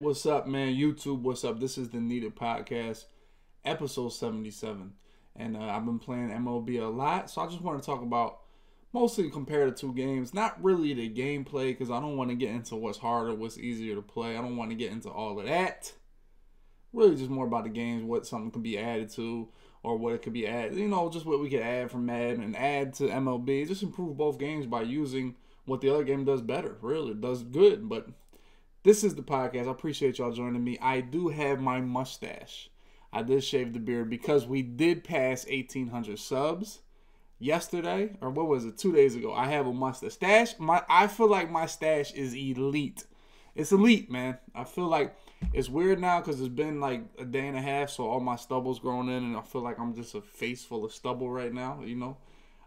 What's up, man? YouTube, what's up? This is the Need It Podcast, episode 77. And uh, I've been playing MLB a lot, so I just want to talk about mostly compare the two games. Not really the gameplay, because I don't want to get into what's harder, what's easier to play. I don't want to get into all of that. Really, just more about the games, what something can be added to, or what it could be added. You know, just what we could add from Madden and add to MLB. Just improve both games by using what the other game does better. Really, does good, but this is the podcast. I appreciate y'all joining me. I do have my mustache. I did shave the beard because we did pass 1,800 subs yesterday, or what was it, two days ago. I have a mustache. Stash, my, I feel like my stash is elite. It's elite, man. I feel like it's weird now because it's been like a day and a half, so all my stubble's grown in, and I feel like I'm just a face full of stubble right now, you know.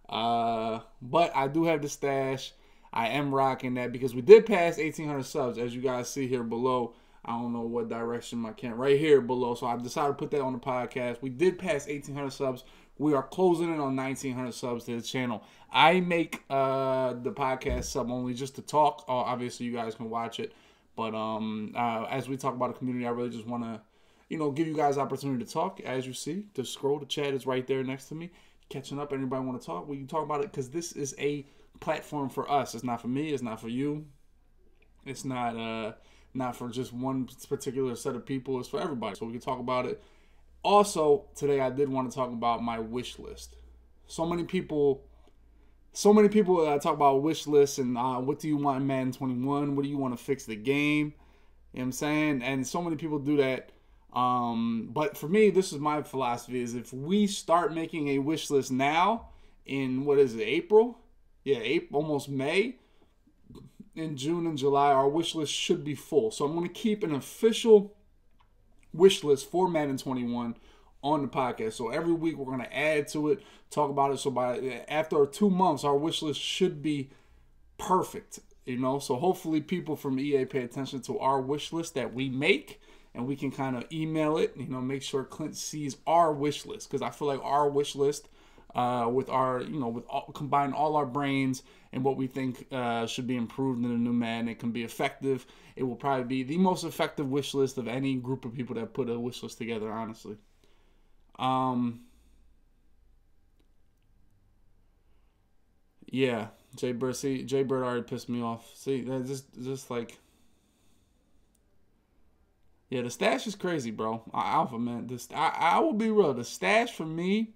Uh, but I do have the stash. I am rocking that because we did pass 1,800 subs, as you guys see here below. I don't know what direction my camera right here below, so I decided to put that on the podcast. We did pass 1,800 subs. We are closing in on 1,900 subs to the channel. I make uh, the podcast sub only just to talk. Uh, obviously, you guys can watch it, but um, uh, as we talk about the community, I really just want to, you know, give you guys opportunity to talk. As you see, the scroll, the chat is right there next to me. Catching up, anybody want to talk? We can talk about it because this is a platform for us. It's not for me. It's not for you. It's not uh not for just one particular set of people. It's for everybody. So we can talk about it. Also, today I did want to talk about my wish list. So many people, so many people uh, talk about wish lists and uh, what do you want in Madden 21? What do you want to fix the game? You know what I'm saying? And so many people do that. Um, but for me, this is my philosophy: is if we start making a wish list now, in what is it, April? Yeah, April, almost May. In June and July, our wish list should be full. So I'm going to keep an official wish list for Madden 21 on the podcast. So every week we're going to add to it, talk about it. So by after two months, our wish list should be perfect. You know, so hopefully people from EA pay attention to our wish list that we make, and we can kind of email it. You know, make sure Clint sees our wish list because I feel like our wish list uh, with our, you know, with all, combine all our brains and what we think uh, should be improved in a new man. It can be effective. It will probably be the most effective wish list of any group of people that put a wish list together. Honestly. Um. Yeah, Jay Bird. See, Jay Bird already pissed me off. See, that's just just like. Yeah, the stash is crazy, bro. Alpha man, this I, I will be real. The stash for me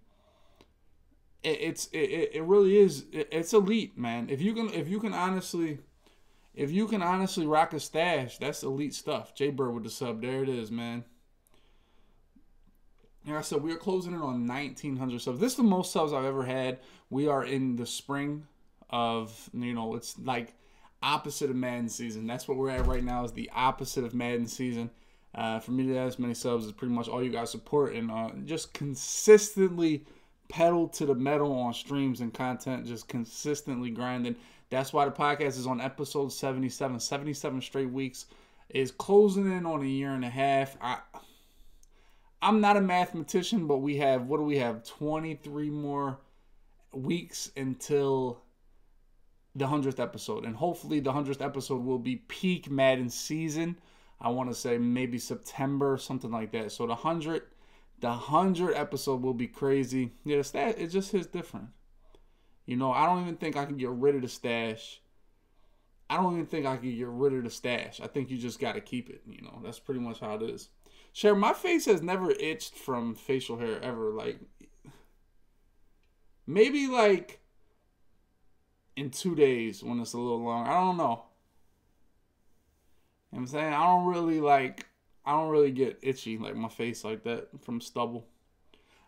it, it's it, it really is it, it's elite, man. If you can if you can honestly if you can honestly rock a stash, that's elite stuff. Jay Bird with the sub, there it is, man. Like I said, we are closing in on 1,900 subs. This is the most subs I've ever had. We are in the spring of, you know, it's like opposite of Madden season. That's what we're at right now is the opposite of Madden season. Uh, for me to have as many subs is pretty much all you guys support and uh, just consistently pedal to the metal on streams and content, just consistently grinding. That's why the podcast is on episode 77, 77 straight weeks. Is closing in on a year and a half. I I'm not a mathematician, but we have what do we have? 23 more weeks until the 100th episode. And hopefully the 100th episode will be peak Madden season. I want to say maybe September, something like that. So the 100 the hundred episode will be crazy. Yeah, the stash it just hits different. You know, I don't even think I can get rid of the stash. I don't even think I can get rid of the stash. I think you just got to keep it. You know, that's pretty much how it is. Share, my face has never itched from facial hair ever. Like, maybe like in two days when it's a little long. I don't know. You know I'm saying? I don't really like I don't really get itchy like my face like that from stubble.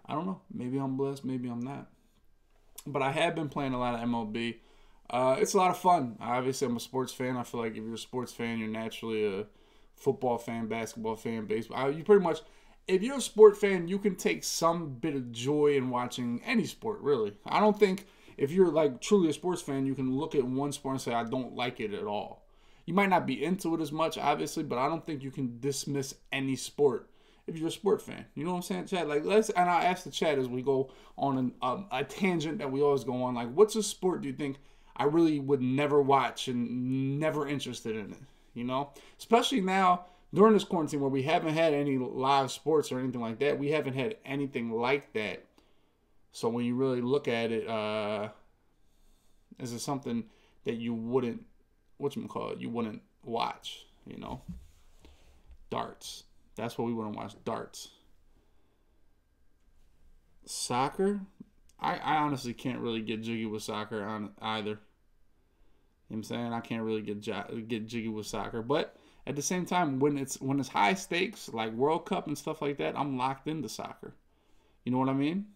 I don't know. Maybe I'm blessed. Maybe I'm not. But I have been playing a lot of MLB. Uh, it's a lot of fun. Obviously, I'm a sports fan. I feel like if you're a sports fan, you're naturally a football fan, basketball fan, baseball. You pretty much, if you're a sport fan, you can take some bit of joy in watching any sport. Really, I don't think if you're like truly a sports fan, you can look at one sport and say I don't like it at all. You might not be into it as much, obviously, but I don't think you can dismiss any sport if you're a sport fan. You know what I'm saying, Chad? Like, let's, and I ask the chat as we go on an, um, a tangent that we always go on. Like, what's a sport do you think I really would never watch and never interested in it? You know, especially now during this quarantine where we haven't had any live sports or anything like that, we haven't had anything like that. So when you really look at it, uh, is it something that you wouldn't, what you call it, you wouldn't watch? You know, darts. That's what we wouldn't watch. Darts. Soccer. I, I honestly can't really get jiggy with soccer on either. You know what I'm saying? I can't really get get jiggy with soccer, but at the same time, when it's when it's high stakes like World Cup and stuff like that, I'm locked into soccer. You know what I mean?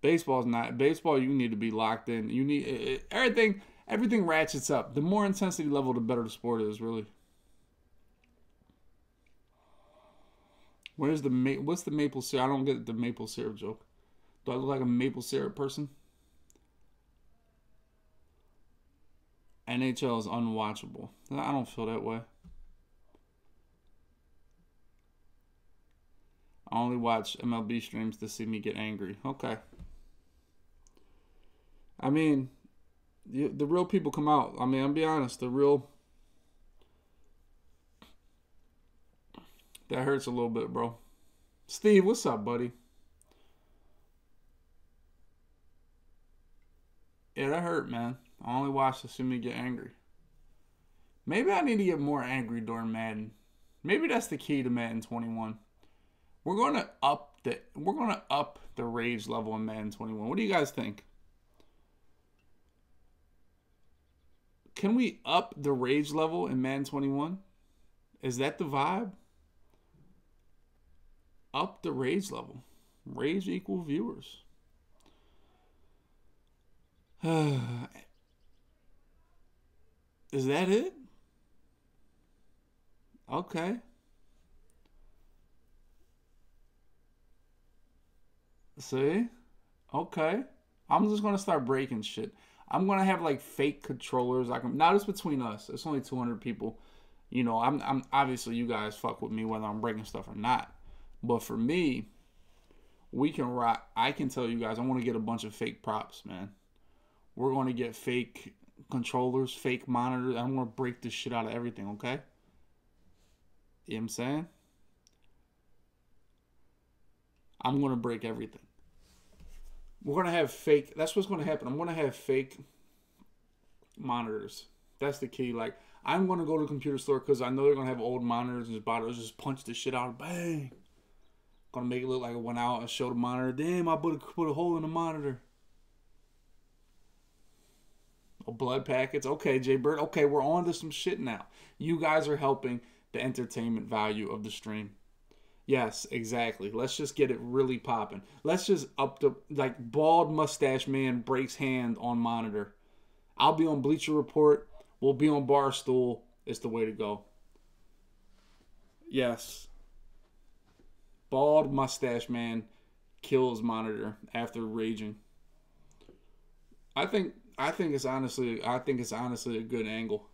Baseball's not baseball. You need to be locked in. You need it, everything. Everything ratchets up. The more intensity level, the better the sport is. Really. Where's the ma- what's the maple syrup? I don't get the maple syrup joke. Do I look like a maple syrup person? NHL is unwatchable. I don't feel that way. I only watch MLB streams to see me get angry. Okay. I mean, the, the real people come out. I mean, I'll be honest, the real. That hurts a little bit, bro. Steve, what's up, buddy? Yeah, that hurt, man. I only watch to see me get angry. Maybe I need to get more angry during Madden. Maybe that's the key to Madden 21. We're to up the we're to up the rage level in Madden 21. What do you guys think? Can we up the rage level in Madden 21? Is that the vibe? Up the rage level. Rage equal viewers. Is that it? Okay. See? Okay. I'm just gonna start breaking shit. I'm gonna have like fake controllers. Like now it's between us. It's only 200 people. You know, I'm I'm obviously you guys fuck with me whether I'm breaking stuff or not. But for me, we can rock. I can tell you guys, I want to get a bunch of fake props, man. We're going to get fake controllers, fake monitors. I'm gonna break this shit out of everything, okay? You know what I'm saying? I'm gonna break everything. We're gonna have fake that's what's gonna happen. I'm gonna have fake monitors. That's the key. Like I'm gonna go to the computer store because I know they're gonna have old monitors and just those, just punch the shit out, bang. Gonna make it look like it went out and showed the monitor. Damn, I put a, put a hole in the monitor. Oh, blood packets. Okay, Jay Bird. Okay, we're on to some shit now. You guys are helping the entertainment value of the stream. Yes, exactly. Let's just get it really popping. Let's just up the like bald mustache man breaks hand on monitor. I'll be on Bleacher Report. We'll be on Barstool. It's the way to go. Yes. Bald mustache man kills monitor after raging. I think I think it's honestly I think it's honestly a good angle.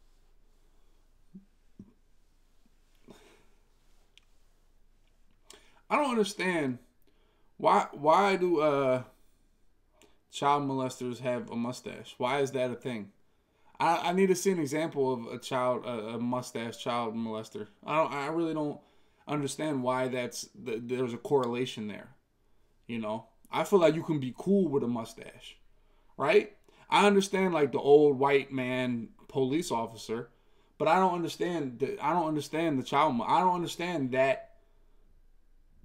I don't understand why why do uh child molesters have a mustache? Why is that a thing? I, I need to see an example of a child a, a mustache child molester. I don't I really don't understand why that's the, there's a correlation there. You know, I feel like you can be cool with a mustache, right? I understand like the old white man police officer, but I don't understand the I don't understand the child. I don't understand that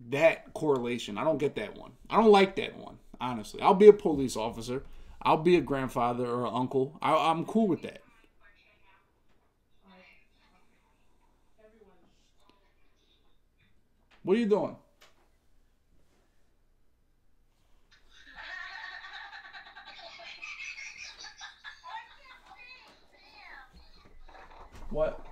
that correlation. I don't get that one. I don't like that one. Honestly, I'll be a police officer. I'll be a grandfather or an uncle. I, I'm cool with that. What are you doing? What?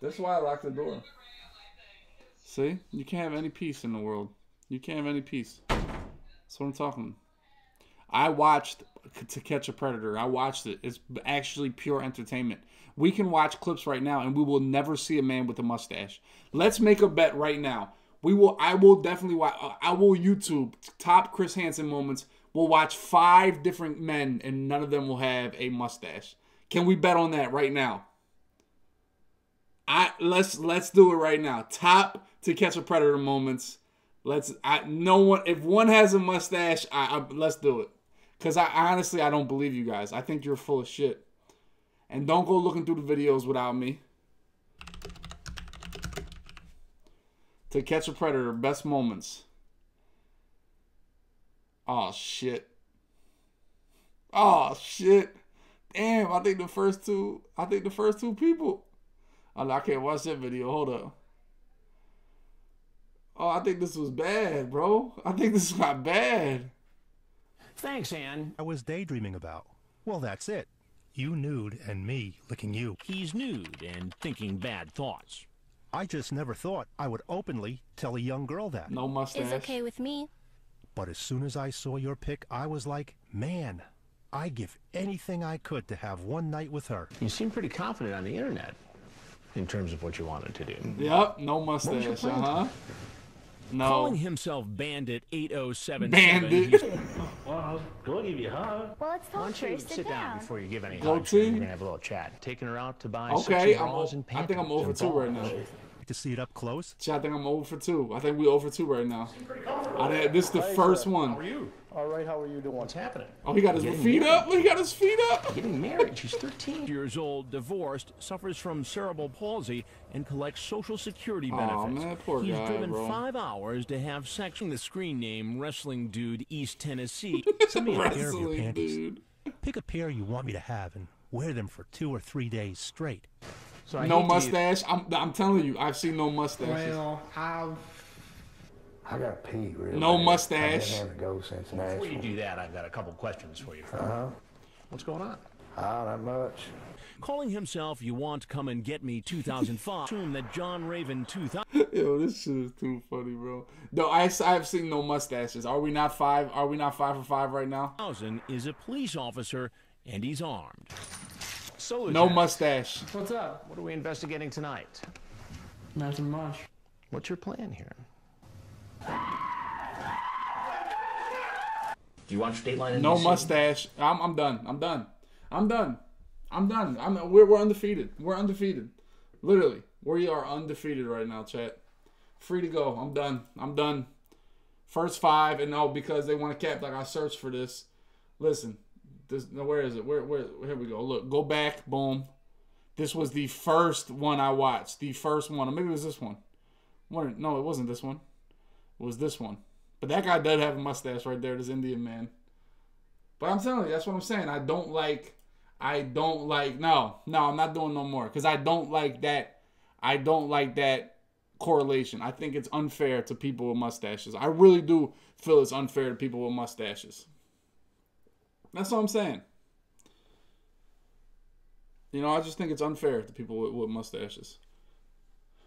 That's why I locked the door. See? You can't have any peace in the world. You can't have any peace. That's what I'm talking. I watched To Catch a Predator. I watched it. It's actually pure entertainment. We can watch clips right now and we will never see a man with a mustache. Let's make a bet right now. We will. I will definitely watch. Uh, I will YouTube top Chris Hansen moments. We'll watch five different men, and none of them will have a mustache. Can we bet on that right now? I let's let's do it right now. Top to catch a predator moments. Let's. I no one. If one has a mustache, I, I let's do it. Cause I honestly I don't believe you guys. I think you're full of shit. And don't go looking through the videos without me. To catch a predator, best moments. Oh shit. Oh shit. Damn, I think the first two I think the first two people. Oh, no, I can't watch that video. Hold up. Oh, I think this was bad, bro. I think this got bad. Thanks, Ann. I was daydreaming about. Well, that's it. You nude and me licking you. He's nude and thinking bad thoughts. I just never thought I would openly tell a young girl that. No mustache. Is okay with me. But as soon as I saw your pic, I was like, man, I'd give anything I could to have one night with her. You seem pretty confident on the internet in terms of what you wanted to do. Yep, no mustache. uh huh. No. Calling himself Bandit 8077. Bandit. he's- Well, go give you a hug. Well, let's Why talk don't you first. sit, Sit down down. before you give any Go hugs, and team. We're gonna have a little chat. Taking her out to buy Okay, sexy I'm. bras o- and I think I'm over two right now. To see it up close? Shit, I think I'm over for two. I think we over two right now. I think this is the first one. you? All right, how are you doing? What's happening? Oh, he got his feet married. up. He got his feet up. Getting married. She's 13 years old, divorced, suffers from cerebral palsy, and collects Social Security Aw, benefits. man, poor He's guy, driven bro. five hours to have sex with the screen name Wrestling Dude East Tennessee. Send me a pair of your Wrestling panties. dude. Pick a pair you want me to have and wear them for two or three days straight. So No mustache. I'm. I'm telling you, I've seen no mustaches. Well, I've. I got pee, really. No bad. mustache. I've been having to go since Before you do that, I've got a couple questions for you. Uh-huh. What's going on? Ah, not much. Calling himself You Want Come and Get Me 2005, assume that John Raven 2000 Yo, this shit is too funny, bro. No, I. I've seen no mustaches. Are we not five? Are we not five for five right now? is a police officer and he's armed. So, No Lieutenant, mustache. What's up? What are we investigating tonight? Nothing much. What's your plan here? Do you watch Dateline No mustache. I'm. I'm done. I'm done. I'm done. I'm done. I'm. We're, we're undefeated. We're undefeated. Literally, we are undefeated right now, chat. Free to go. I'm done. I'm done. First five, and no, because they want to cap. Like I searched for this. Listen, this. Where is it? Where? Where? Here we go. Look, go back. Boom. This was the first one I watched. The first one, or maybe it was this one. One. No, it wasn't this one. Was this one. But that guy does have a mustache right there. This Indian man. But I'm telling you, that's what I'm saying. I don't like. I don't like. No, no, I'm not doing no more because I don't like that. I don't like that correlation. I think it's unfair to people with mustaches. I really do feel it's unfair to people with mustaches. That's all I'm saying. You know, I just think it's unfair to people with, with mustaches.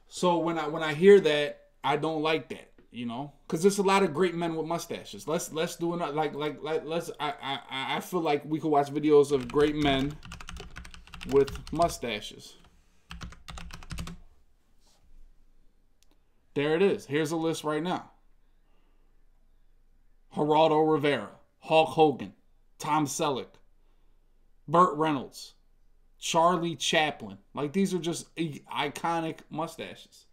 So when I when I hear that, I don't like that. You know, because there's a lot of great men with mustaches. Let's let's do another like like like let's. I I I feel like we could watch videos of great men with mustaches. There it is. Here's a list right now. Geraldo Rivera, Hulk Hogan, Tom Selleck, Burt Reynolds, Charlie Chaplin. Like these are just iconic mustaches.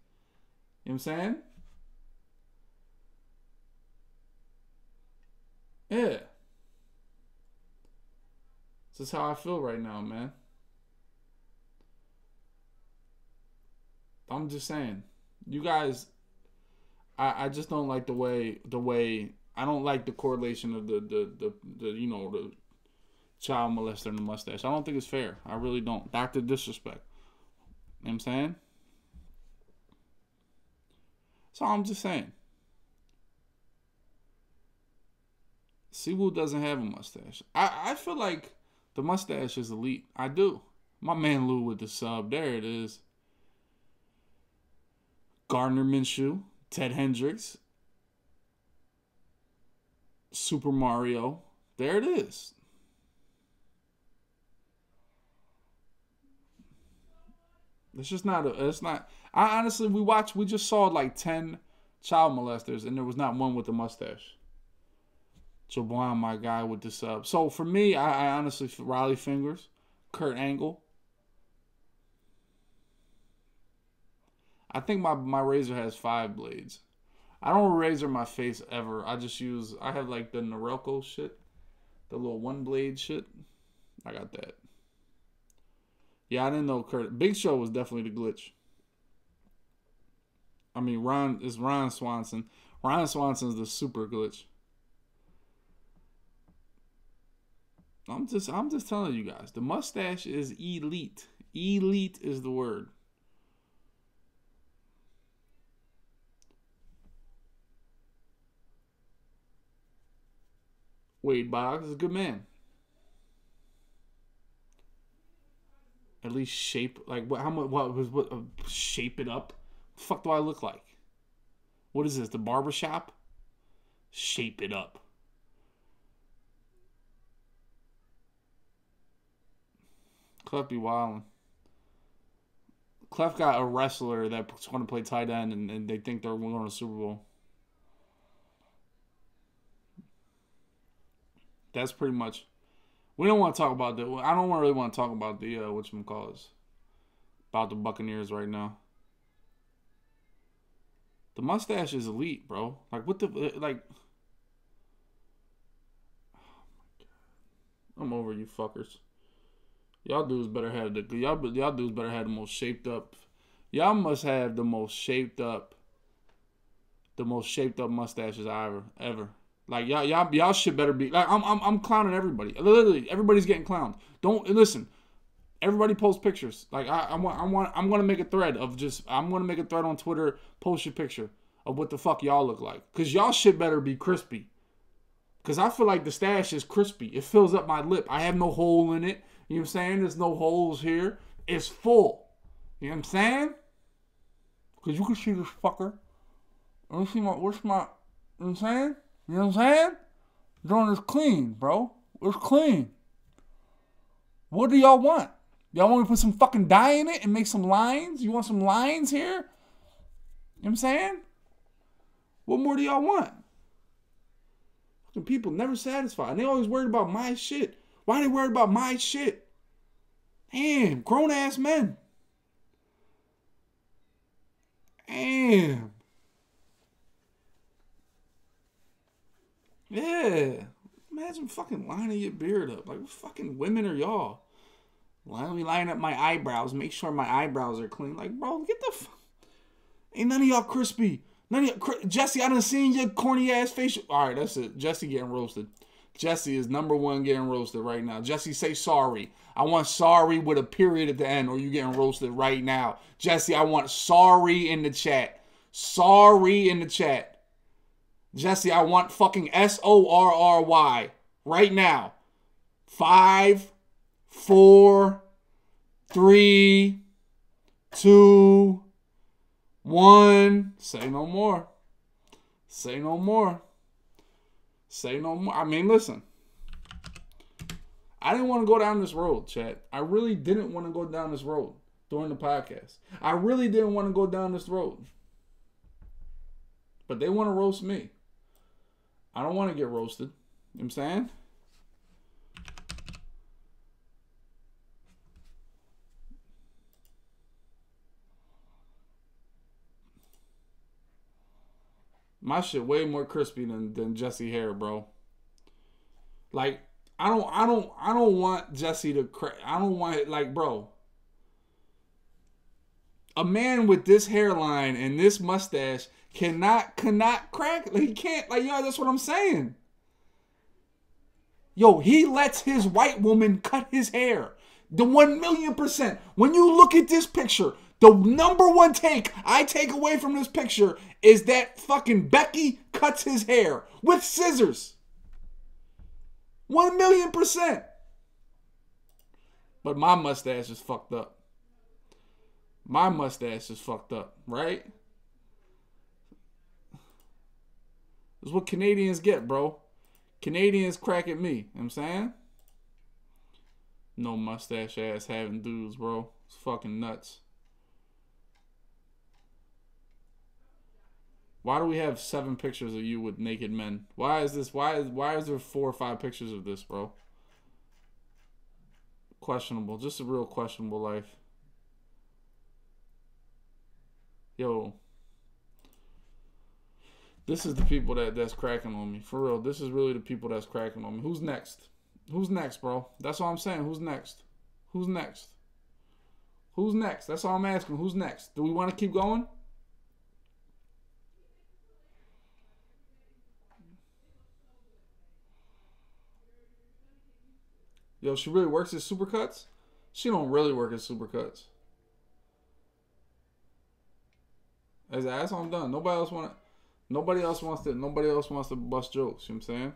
You know what I'm saying? Yeah. This is how I feel right now, man. I'm just saying. You guys I, I just don't like the way the way I don't like the correlation of the the, the, the you know the child molester and the mustache. I don't think it's fair. I really don't. Doctor disrespect. You know what I'm saying? So I'm just saying. Siwoo doesn't have a mustache. I, I feel like the mustache is elite. I do. My man Lou with the sub. There it is. Gardner Minshew, Ted Hendricks, Super Mario. There it is. It's just not. A, it's not. I honestly, we watched. We just saw like ten child molesters, and there was not one with a mustache. So Brown, my guy with the sub. So for me, I, I honestly Rollie Fingers, Kurt Angle. I think my my razor has five blades. I don't razor my face ever. I just use I have like the Norelco shit, the little one blade shit. I got that. Yeah, I didn't know Kurt. Big Show was definitely the glitch. I mean, Ron is Ron Swanson. Ron Swanson's the super glitch. I'm just I'm just telling you guys, the mustache is elite. Elite is the word. Wade Boggs is a good man. At least shape like what? How much? What was what? Uh, shape it up. The fuck do I look like? What is this? The barber shop? Shape it up. Clef be wildin'. Clef got a wrestler that's going to play tight end, and, and they think they're going to Super Bowl. That's pretty much. We don't want to talk about the. I don't really want to talk about the uh, which call is about the Buccaneers right now. The mustache is elite, bro. Like what the like. I'm over you fuckers. Y'all dudes better have the y'all y'all dudes better have the most shaped up. Y'all must have the most shaped up. The most shaped up mustaches I ever ever. Like y'all y'all y'all shit better be like I'm I'm I'm clowning everybody. Literally everybody's getting clowned. Don't listen. Everybody post pictures. Like I, I want I want I'm gonna make a thread of just I'm gonna make a thread on Twitter. Post your picture of what the fuck y'all look like. Cause y'all shit better be crispy. Cause I feel like the stash is crispy. It fills up my lip. I have no hole in it. You know what I'm saying? There's no holes here. It's full. You know what I'm saying? Cause you can see this fucker. Let me see my what's my you know what I'm saying? You know what I'm saying? Doing is clean, bro. It's clean. What do y'all want? Y'all want me to put some fucking dye in it and make some lines? You want some lines here? You know what I'm saying? What more do y'all want? Fucking people never satisfied. And they always worried about my shit. Why they worried about my shit? Damn, grown ass men. Damn. Yeah. Imagine fucking lining your beard up. Like, what fucking women are y'all? Let me line up my eyebrows, make sure my eyebrows are clean. Like, bro, get the fuck. Ain't none of y'all crispy. None of y'all. Jesse, I done seen your corny ass facial. All right, that's it. Jesse getting roasted. Jesse is number one getting roasted right now. Jesse, say sorry. I want sorry with a period at the end, or you getting roasted right now. Jesse, I want sorry in the chat. Sorry in the chat. Jesse, I want fucking S O R R Y right now. Five, four, three, two, one. Say no more. Say no more. Say no more. I mean, listen. I didn't want to go down this road, Chad. I really didn't want to go down this road during the podcast. I really didn't want to go down this road. But they want to roast me. I don't want to get roasted. You know what I'm saying? My shit way more crispy than, than Jesse hair, bro. Like I don't I don't I don't want Jesse to cra- I don't want it like bro. A man with this hairline and this mustache cannot cannot crack. He can't. Like yo, that's what I'm saying. Yo, he lets his white woman cut his hair. The one million percent. When you look at this picture, the number one take I take away from this picture is that fucking Becky cuts his hair with scissors. One million percent. But my mustache is fucked up. My mustache is fucked up, right? That's what Canadians get, bro. Canadians crack at me. You know what I'm saying? No mustache ass having dudes, bro. It's fucking nuts. Why do we have seven pictures of you with naked men? Why is this? Why is why is there four or five pictures of this, bro? Questionable. Just a real questionable life. Yo. This is the people that that's cracking on me. For real. This is really the people that's cracking on me. Who's next? Who's next, bro? That's all I'm saying. Who's next? Who's next? Who's next? That's all I'm asking. Who's next? Do we want to keep going? Yo, she really works at Supercuts? She don't really work at Supercuts. As that's I'm done. Nobody else want Nobody else wants to. Nobody else wants to bust jokes. You know what I'm saying?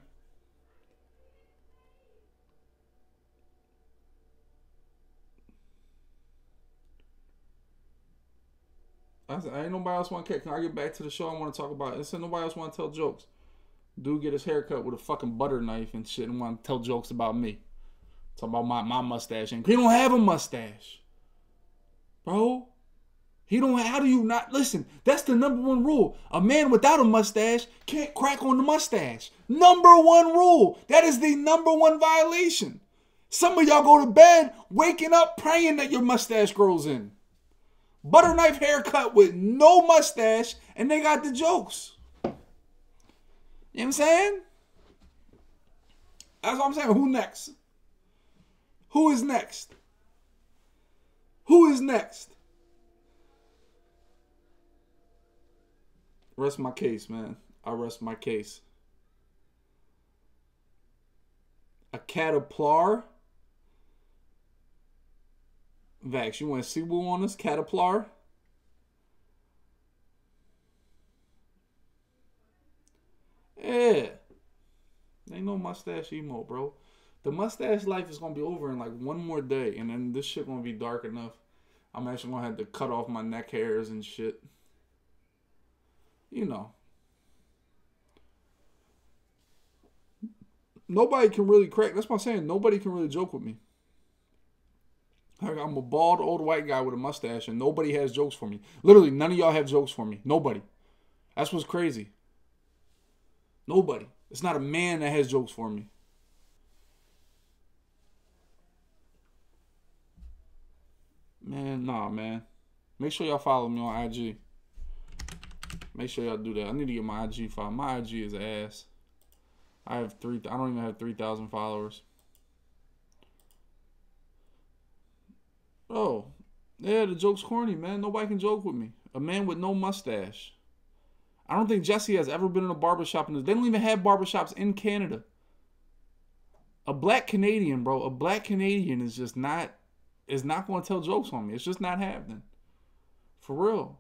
I said, ain't nobody else want to. Can I get back to the show? I want to talk about. It said nobody else want to tell jokes. Dude get his hair cut with a fucking butter knife and shit and want to tell jokes about me. Talk about my, my mustache and he don't have a mustache, bro. He don't. How do you not listen? That's the number one rule. A man without a mustache can't crack on the mustache. Number one rule. That is the number one violation. Some of y'all go to bed waking up praying that your mustache grows in. Butter knife haircut with no mustache, and they got the jokes. You know what I'm saying? That's what I'm saying. Who next? Who is next? Who is next? Rest my case, man. I rest my case. A caterpillar. Vax, you want to see woo on this caterpillar? Yeah. Ain't no mustache emo, bro. The mustache life is gonna be over in like one more day, and then this shit gonna be dark enough. I'm actually gonna have to cut off my neck hairs and shit. You know. Nobody can really crack. That's what I'm saying. Nobody can really joke with me. I'm a bald old white guy with a mustache, and nobody has jokes for me. Literally, none of y'all have jokes for me. Nobody. That's what's crazy. Nobody. It's not a man that has jokes for me. Man, nah, man. Make sure y'all follow me on IG. Make sure y'all do that. I need to get my IG follow. My IG is ass. I have three. I don't even have three thousand followers. Oh, yeah, the joke's corny, man. Nobody can joke with me. A man with no mustache. I don't think Jesse has ever been in a barbershop in this. They don't even have barbershops in Canada. A black Canadian, bro. A black Canadian is just not is not going to tell jokes on me. It's just not happening. For real.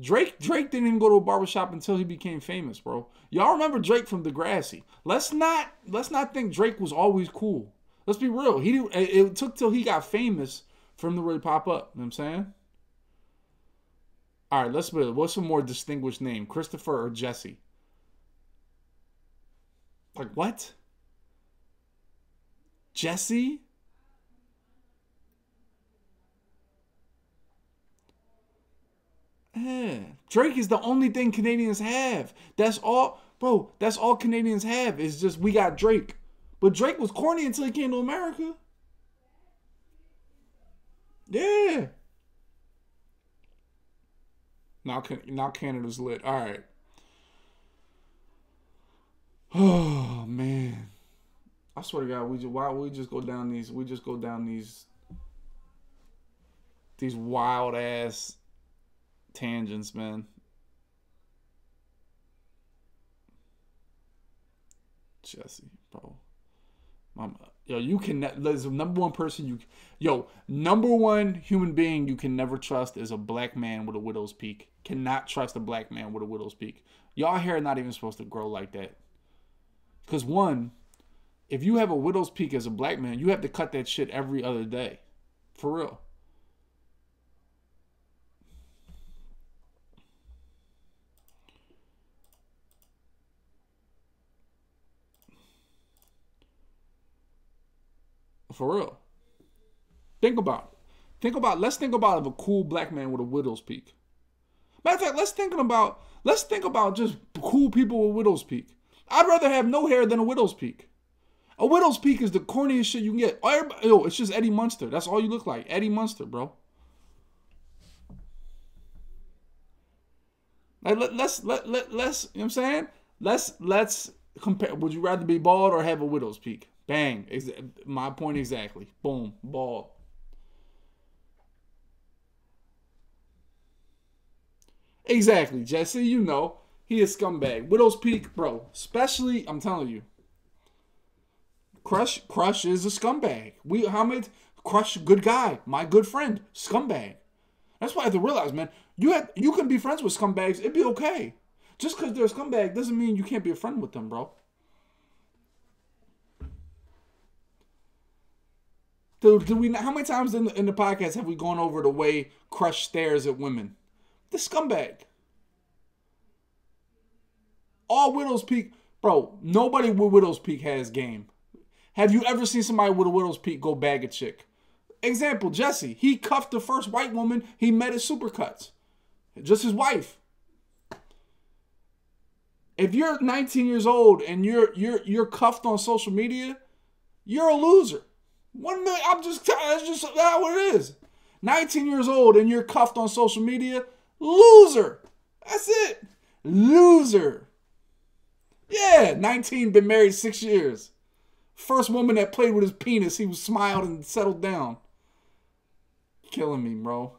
Drake Drake didn't even go to a barbershop until he became famous, bro. Y'all remember Drake from Degrassi. Let's not let's not think Drake was always cool. Let's be real. He it, it took till he got famous for him to really pop up. You know what I'm saying? All right, let's be. What's a more distinguished name, Christopher or Jesse? Like what? Jesse? Yeah. Drake is the only thing Canadians have. That's all, bro. That's all Canadians have. Is just we got Drake. But Drake was corny until he came to America. Yeah. Now, now Canada's lit. All right. Oh man, I swear to God, we just why we just go down these we just go down these these wild ass tangents, man. Jesse, bro. Mama. Yo, you can there's the number one person you yo, number one human being you can never trust is a black man with a widow's peak. Cannot trust a black man with a widow's peak. Y'all hair not even supposed to grow like that. Cause one, if you have a widow's peak as a black man, you have to cut that shit every other day. For real. For real. Think about it. Think about let's think about a cool black man with a widow's peak. Matter of fact, let's thinking about let's think about just cool people with widow's peak. I'd rather have no hair than a widow's peak. A widow's peak is the corniest shit you can get. Yo, it's just Eddie Munster. That's all you look like, Eddie Munster, bro. Like, let, let's let, let let's you know what I'm saying? Let's let's compare. Would you rather be bald or have a widow's peak? Bang. Ex- my point exactly. Boom. Ball. Exactly, Jesse. You know he is scumbag. Widow's Peak, bro. Especially, I'm telling you, Crush, Crush is a scumbag. We how many Crush, good guy, my good friend, scumbag. That's why I have to realize, man. You have you can be friends with scumbags. It'd be okay. Just because they're a scumbag doesn't mean you can't be a friend with them, bro. Dude, do we? How many times in the, in the podcast have we gone over the way Crush stares at women? The scumbag. All Widow's Peak, bro. Nobody with Widow's Peak has game. Have you ever seen somebody with a Widow's Peak go bag a chick? Example: Jesse. He cuffed the first white woman he met at Supercuts. Just his wife. If you're 19 years old and you're you're you're cuffed on social media, you're a loser. One million. I'm just that's just that's what it is. 19 years old and you're cuffed on social media, loser. That's it. Loser. Yeah, 19, been married six years. First woman that played with his penis, he was smiled and settled down. Killing me, bro.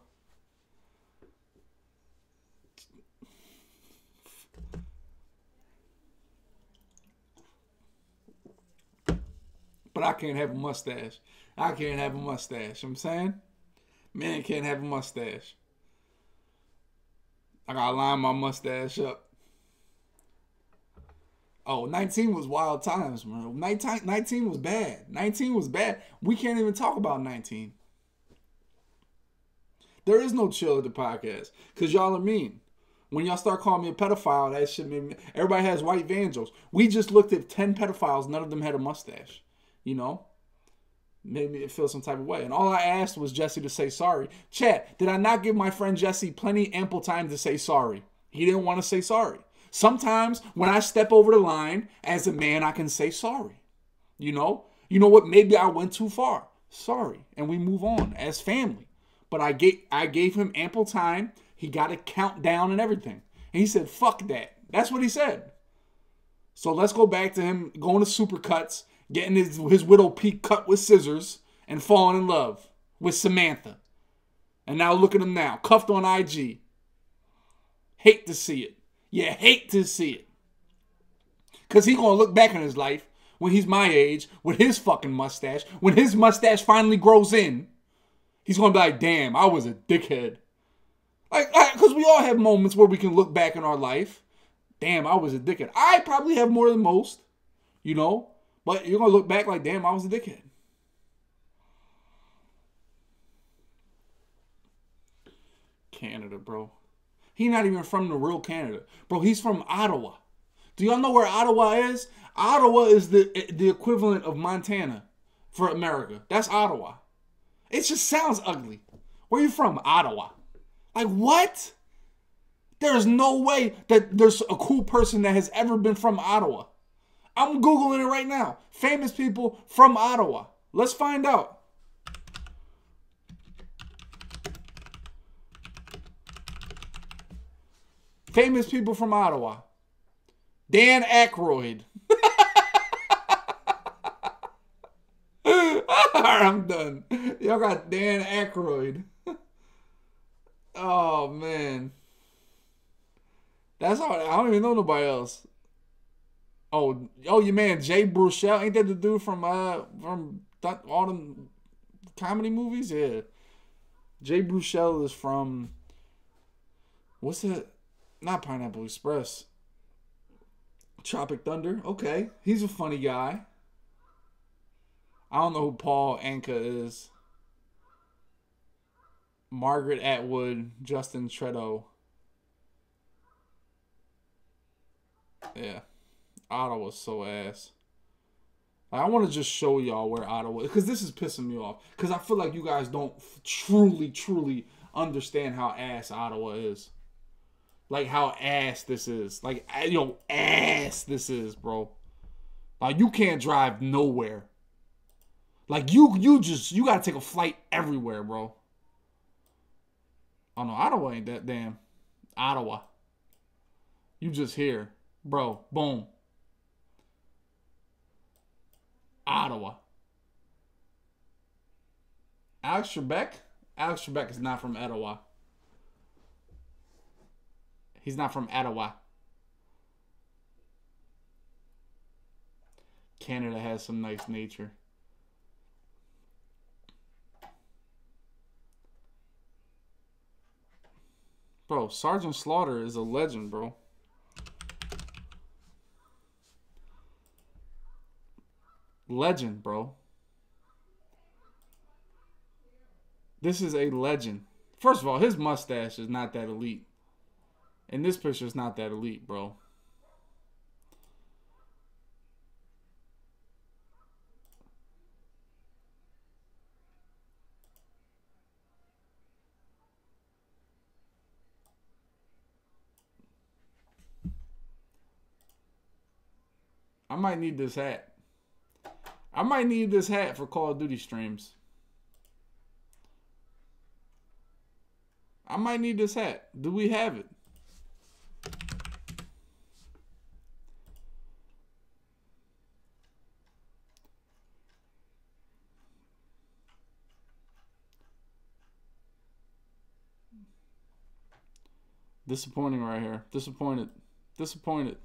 But I can't have a mustache. I can't have a mustache. You know I'm saying? Man can't have a mustache. I gotta line my mustache up. Oh, 19 was wild times, bro. 19, 19 was bad. 19 was bad. We can't even talk about 19. There is no chill at the podcast because y'all are mean. When y'all start calling me a pedophile, that shit made me. Everybody has white vandals. We just looked at 10 pedophiles, none of them had a mustache. You know? Made me feel some type of way. And all I asked was Jesse to say sorry. Chat, did I not give my friend Jesse plenty ample time to say sorry? He didn't want to say sorry. Sometimes when I step over the line as a man, I can say sorry. You know? You know what? Maybe I went too far. Sorry. And we move on as family. But I gave I gave him ample time. He got a countdown and everything. And he said, fuck that. That's what he said. So let's go back to him going to supercuts, getting his, his widow peak cut with scissors, and falling in love with Samantha. And now look at him now, cuffed on IG. Hate to see it. Yeah, hate to see it. Cause he gonna look back on his life when he's my age with his fucking mustache. When his mustache finally grows in, he's gonna be like, "Damn, I was a dickhead." Like, cause we all have moments where we can look back in our life. Damn, I was a dickhead. I probably have more than most, you know. But you're gonna look back like, "Damn, I was a dickhead." Canada, bro. He not even from the real Canada. Bro, he's from Ottawa. Do y'all know where Ottawa is? Ottawa is the the equivalent of Montana for America. That's Ottawa. It just sounds ugly. Where you from? Ottawa. Like what? There is no way that there's a cool person that has ever been from Ottawa. I'm googling it right now. Famous people from Ottawa. Let's find out. Famous people from Ottawa. Dan Aykroyd. Alright, I'm done. Y'all got Dan Aykroyd. oh man. That's all I don't even know nobody else. Oh, oh, your man Jay Baruchel, ain't that the dude from uh from th- all them comedy movies? Yeah, Jay Baruchel is from what's that? Not Pineapple Express. Tropic Thunder. Okay, he's a funny guy. I don't know who Paul Anka is. Margaret Atwood, Justin Trudeau. Yeah. Ottawa's so ass. I want to just show y'all where Ottawa is because this is pissing me off because I feel like you guys don't truly, truly understand how ass Ottawa is. like how ass this is. Like yo, ass this is, bro. Like you can't drive nowhere. Like you you just you gotta take a flight everywhere, bro. Oh no, Ottawa ain't that damn. Ottawa. You just here. Bro, boom. Ottawa. Alex Trebek? Alex Trebek is not from Ottawa. He's not from Ottawa. Canada has some nice nature. Bro, Sergeant Slaughter is a legend, bro. Legend, bro. This is a legend. First of all, his mustache is not that elite. And this picture is not that elite, bro. I might need this hat. I might need this hat for Call of Duty streams. I might need this hat. Do we have it? Disappointing right here. Disappointed. Disappointed.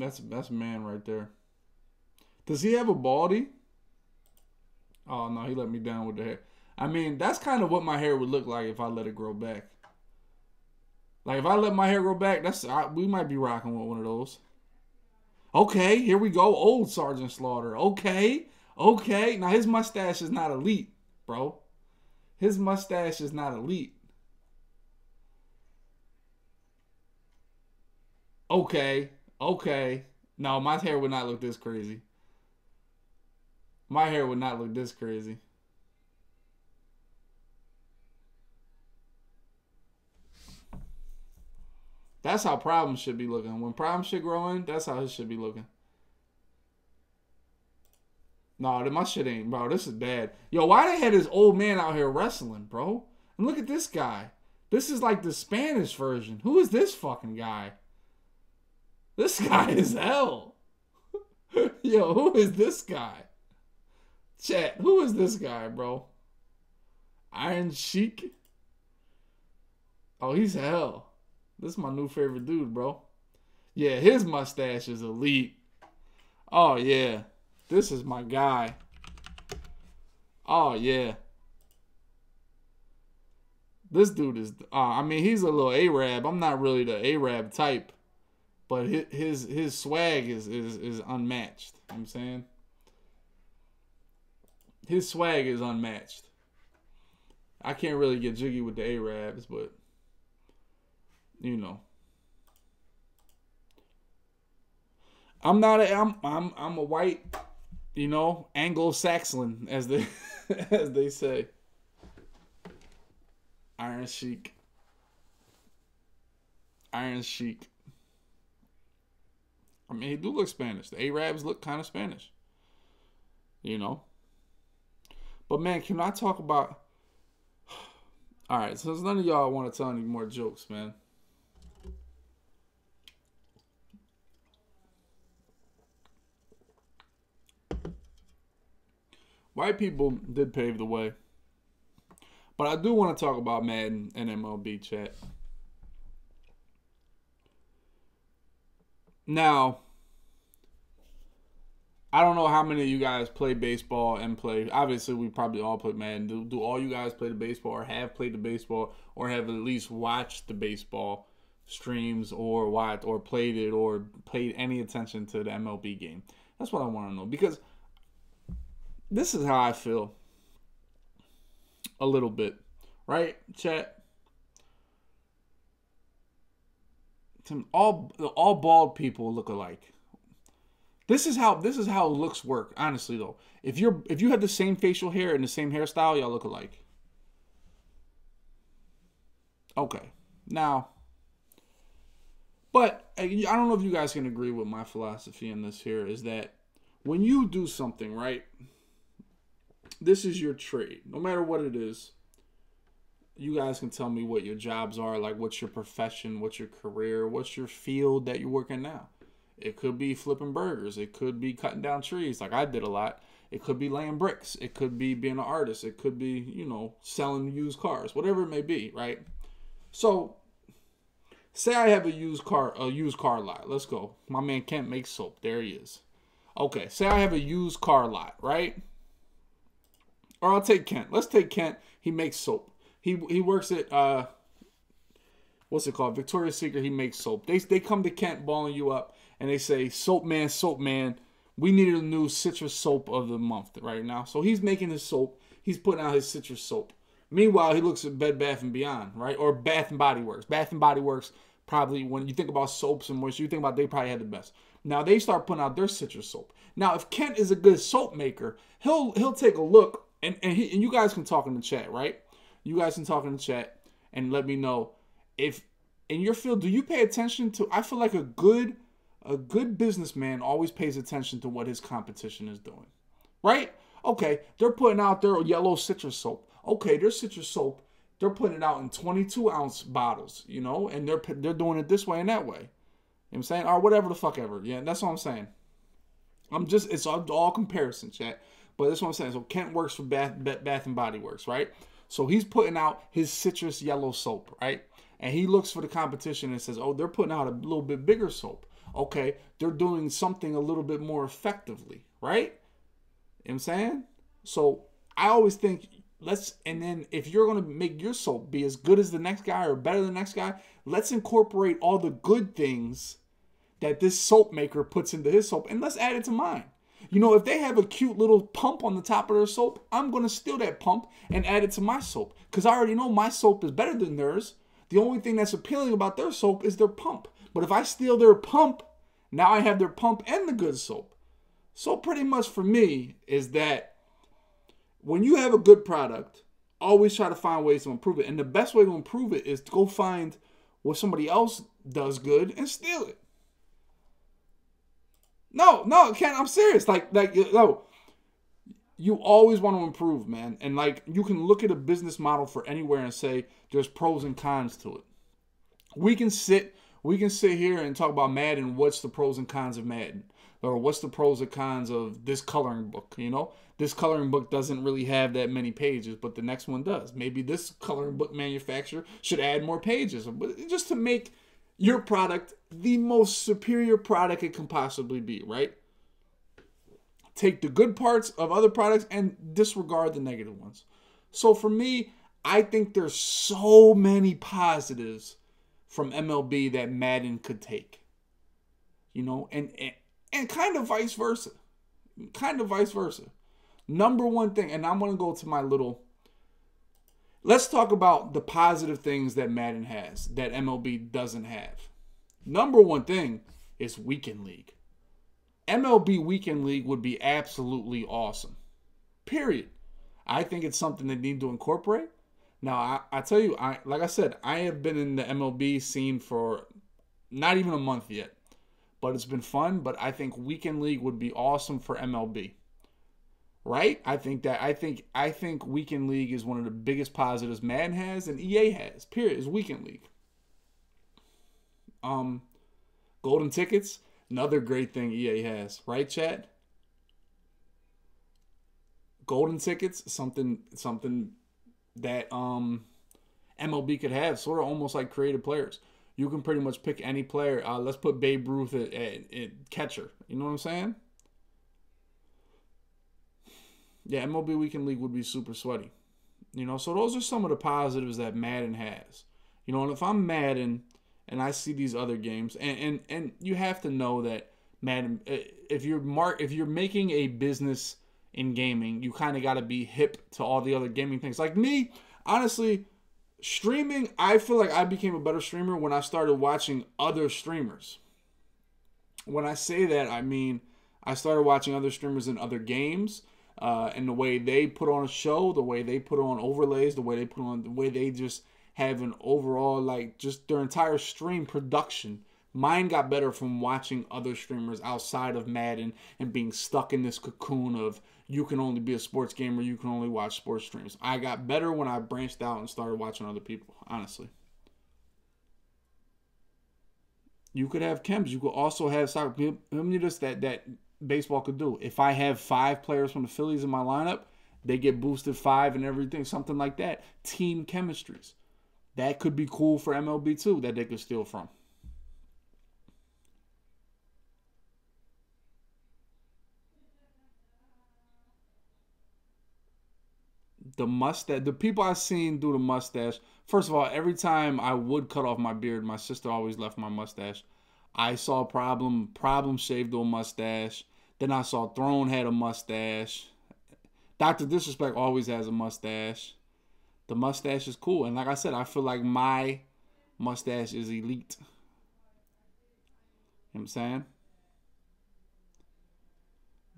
That's that's man right there. Does he have a baldy? Oh no, he let me down with the hair. I mean, that's kind of what my hair would look like if I let it grow back. Like if I let my hair grow back, that's I, we might be rocking with one of those. Okay, here we go. Old Sergeant Slaughter. Okay, okay. Now his mustache is not elite, bro. His mustache is not elite. Okay, okay. No, my hair would not look this crazy. My hair would not look this crazy. That's how problems should be looking. When problems should grow in, that's how it should be looking. No, my shit ain't, bro. This is bad. Yo, why they had this old man out here wrestling, bro? And look at this guy. This is like the Spanish version. Who is this fucking guy? This guy is hell. Yo, who is this guy? Chat, who is this guy, bro? Iron Sheik? Oh, he's hell. This is my new favorite dude, bro. Yeah, his mustache is elite. Oh, yeah. This is my guy. Oh, yeah. This dude is, uh, I mean, he's a little Arab. I'm not really the Arab type, but his his, swag is, is, is unmatched. You know I'm saying? His swag is unmatched. I can't really get jiggy with the Arabs, but you know. I'm not a I'm I'm I'm a white, you know, Anglo-Saxon as they as they say. Iron Sheik. Iron Sheik. I mean, he do look Spanish. The Arabs look kind of Spanish. You know. But man, can I talk about? All right, so none of y'all want to tell any more jokes, man. White people did pave the way. But I do want to talk about Madden and MLB chat. Now, I don't know how many of you guys play baseball and play. Obviously, we probably all play Madden. Do, do all you guys play the baseball or have played the baseball or have at least watched the baseball streams or watched or played it or paid any attention to the MLB game? That's what I want to know because this is how I feel a little bit, right, chat? All all bald people look alike. This is how this is how looks work. Honestly, though, if you're if you have the same facial hair and the same hairstyle, y'all look alike. Okay, now, but uh, I don't know if you guys can agree with my philosophy in this. Here is that when you do something right, this is your trade. No matter what it is, you guys can tell me what your jobs are, like what's your profession, what's your career, what's your field that you're working now. It could be flipping burgers. It could be cutting down trees, like I did a lot. It could be laying bricks. It could be being an artist. It could be, you know, selling used cars, whatever it may be, right? So, say I have a used car, a used car lot. Let's go. My man Kent makes soap. There he is. Okay, say I have a used car lot, right? Or I'll take Kent. Let's take Kent. He makes soap. He he works at uh what's it called? Victoria's Secret. He makes soap. They they come to Kent balling you up and they say, Soap man, soap man, we need a new citrus soap of the month right now. So he's making his soap. He's putting out his citrus soap. Meanwhile, he looks at Bed Bath and Beyond, right? Or Bath and Body Works. Bath and Body Works probably when you think about soaps and moisture, you think about they probably had the best. Now they start putting out their citrus soap. Now, if Kent is a good soap maker, he'll he'll take a look and and, he, and you guys can talk in the chat, right? You guys can talk in the chat and let me know if in your field do you pay attention to I feel like a good a good businessman always pays attention to what his competition is doing. Right? Okay, they're putting out their yellow citrus soap. Okay, their citrus soap, they're putting it out in 22 ounce bottles, you know, and they're they're doing it this way and that way. You know I'm saying? Or whatever the fuck ever. Yeah, that's what I'm saying. I'm just it's all, all comparison, chat. But that's what I'm saying. So Kent works for Bath, Bath and Body Works, right? So he's putting out his citrus yellow soap, right? And he looks for the competition and says, "Oh, they're putting out a little bit bigger soap. Okay, they're doing something a little bit more effectively, right?" You know what I'm saying? So I always think let's and then if you're gonna make your soap be as good as the next guy or better than the next guy, let's incorporate all the good things that this soap maker puts into his soap and let's add it to mine. You know, if they have a cute little pump on the top of their soap, I'm going to steal that pump and add it to my soap because I already know my soap is better than theirs. The only thing that's appealing about their soap is their pump. But if I steal their pump, now I have their pump and the good soap. So, pretty much for me, is that when you have a good product, always try to find ways to improve it. And the best way to improve it is to go find what somebody else does good and steal it. No, no, Ken, I'm serious. Like, like, no. You always want to improve, man. And like, you can look at a business model for anywhere and say there's pros and cons to it. We can sit, we can sit here and talk about Madden. What's the pros and cons of Madden? Or what's the pros and cons of this coloring book? You know, this coloring book doesn't really have that many pages, but the next one does. Maybe this coloring book manufacturer should add more pages, just to make your product the most superior product it can possibly be, right? Take the good parts of other products and disregard the negative ones. So for me, I think there's so many positives from MLB that Madden could take. You know, and and, and kind of vice versa. Kind of vice versa. Number one thing, and I'm to go to my little Let's talk about the positive things that Madden has that MLB doesn't have. Number one thing is Weekend League. MLB Weekend League would be absolutely awesome. Period. I think it's something they need to incorporate. Now, I, I tell you, I like I said, I have been in the MLB scene for not even a month yet, but it's been fun. But I think Weekend League would be awesome for MLB right? I think that I think I think Weekend League is one of the biggest positives Madden has and EA has. Period. Is Weekend League. Um, golden tickets, another great thing EA has, right, Chad? Golden tickets, something something that um MLB could have, sort of almost like creative players. You can pretty much pick any player. Uh, let's put Babe Ruth at, at, at catcher. You know what I'm saying? Yeah, MLB Weekend League would be super sweaty. You know, so those are some of the positives that Madden has. You know, and if I'm Madden and I see these other games, and and, and you have to know that Madden, if you're mark, if you're making a business in gaming, you kind of got to be hip to all the other gaming things. Like me, honestly, streaming, I feel like I became a better streamer when I started watching other streamers. When I say that, I mean I started watching other streamers in other games, uh, and the way they put on a show, the way they put on overlays, the way they put on, the way they just have an overall like just their entire stream production. Mine got better from watching other streamers outside of Madden and being stuck in this cocoon of you can only be a sports gamer, you can only watch sports streams. I got better when I branched out and started watching other people, honestly. You could have chems. You could also have soccer. Me just that that baseball could do. If I have five players from the Phillies in my lineup, they get boosted five and everything, something like that. Team chemistries. That could be cool for MLB too, that they could steal from. The mustache, the people I've seen do the mustache. First of all, every time I would cut off my beard, my sister always left my mustache. I saw a problem, problem shaved a mustache. Then I saw Throne had a mustache. Doctor Disrespect always has a mustache. The mustache is cool, and like I said, I feel like my mustache is elite. You know what I'm saying?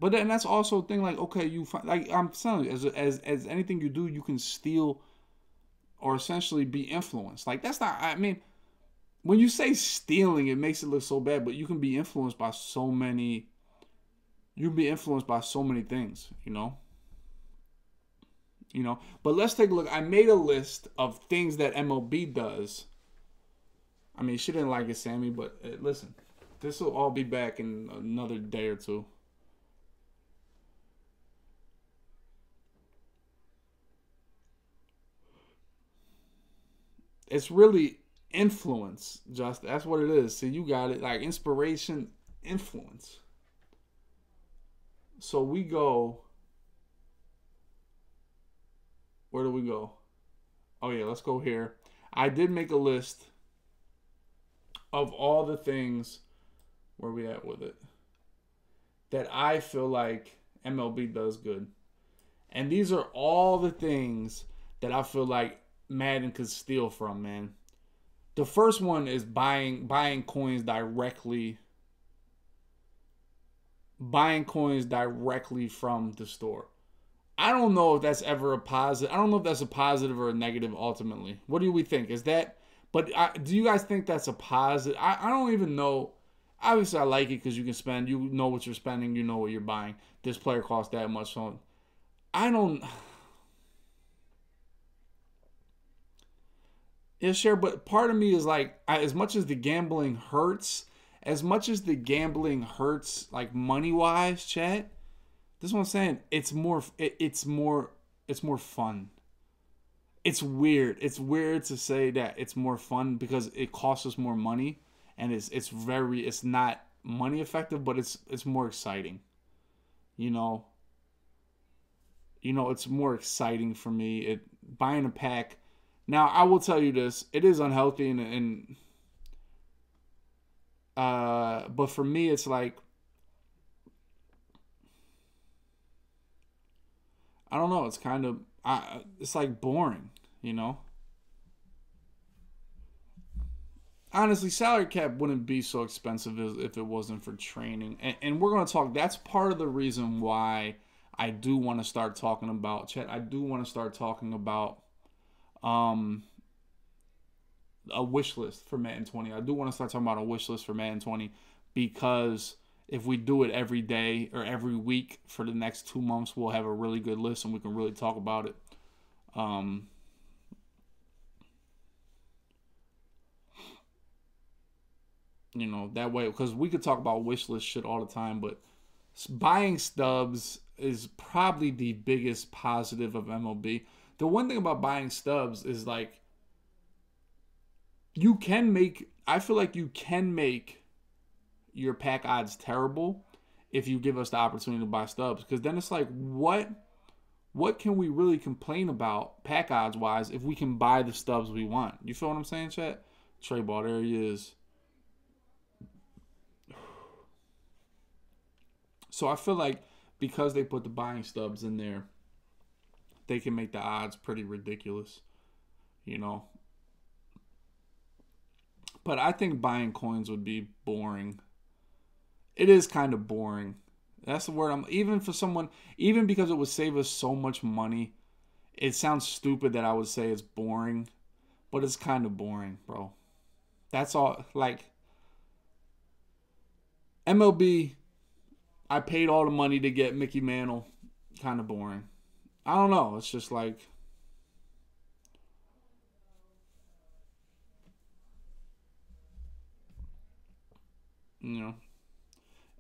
But then that's also a thing like okay, you find, like I'm telling you, as as as anything you do, you can steal or essentially be influenced. Like that's not. I mean, when you say stealing, it makes it look so bad, but you can be influenced by so many. You can be influenced by so many things, you know. You know, but let's take a look. I made a list of things that MLB does. I mean, she didn't like it, Sammy, but uh, listen, this will all be back in another day or two. it's really influence just that's what it is so you got it like inspiration influence so we go where do we go? Oh yeah let's go here. I did make a list of all the things where we at with it that i feel like mlb does good. And these are all the things that i feel like Madden could steal from, man. The first one is buying buying coins directly buying coins directly from the store. I don't know if that's ever a positive. I don't know if that's a positive or a negative ultimately. What do we think? Is that but I, do you guys think that's a positive? I, I don't even know. Obviously, I like it because you can spend. You know what you're spending. You know what you're buying. This player costs that much. So I don't. Yeah, sure, but part of me is like, as much as the gambling hurts, as much as the gambling hurts, like money wise, chat. This is what I'm saying. It's more. It, it's more. It's more fun. It's weird. It's weird to say that it's more fun because it costs us more money, and it's it's very. It's not money effective, but it's it's more exciting. You know. You know, it's more exciting for me. It buying a pack now, I will tell you this: it is unhealthy, and, and uh, but for me, it's like I don't know. It's kind of I, it's like boring, you know. Honestly, salary cap wouldn't be so expensive if it wasn't for training, and, and we're going to talk. That's part of the reason why I do want to start talking about Chet. I do want to start talking about um, a wish list for Madden 20. I do want to start talking about a wish list for Madden 20 because if we do it every day or every week for the next two months, we'll have a really good list and we can really talk about it. Um, you know that way because we could talk about wish list shit all the time, but buying stubs is probably the biggest positive of MLB the one thing about buying stubs is like you can make I feel like you can make your pack odds terrible if you give us the opportunity to buy stubs because then it's like what what can we really complain about pack odds wise if we can buy the stubs we want? You feel what I'm saying, chat? Trey ball, there he is. So I feel like because they put the buying stubs in there, they can make the odds pretty ridiculous. You know, But I think buying coins would be boring. It is kind of boring. That's the word I'm even for someone even because it would save us so much money. It sounds stupid that I would say it's boring, but it's kind of boring, bro. That's all like MLB I paid all the money to get Mickey Mantle. Kind of boring. I don't know. It's just like you know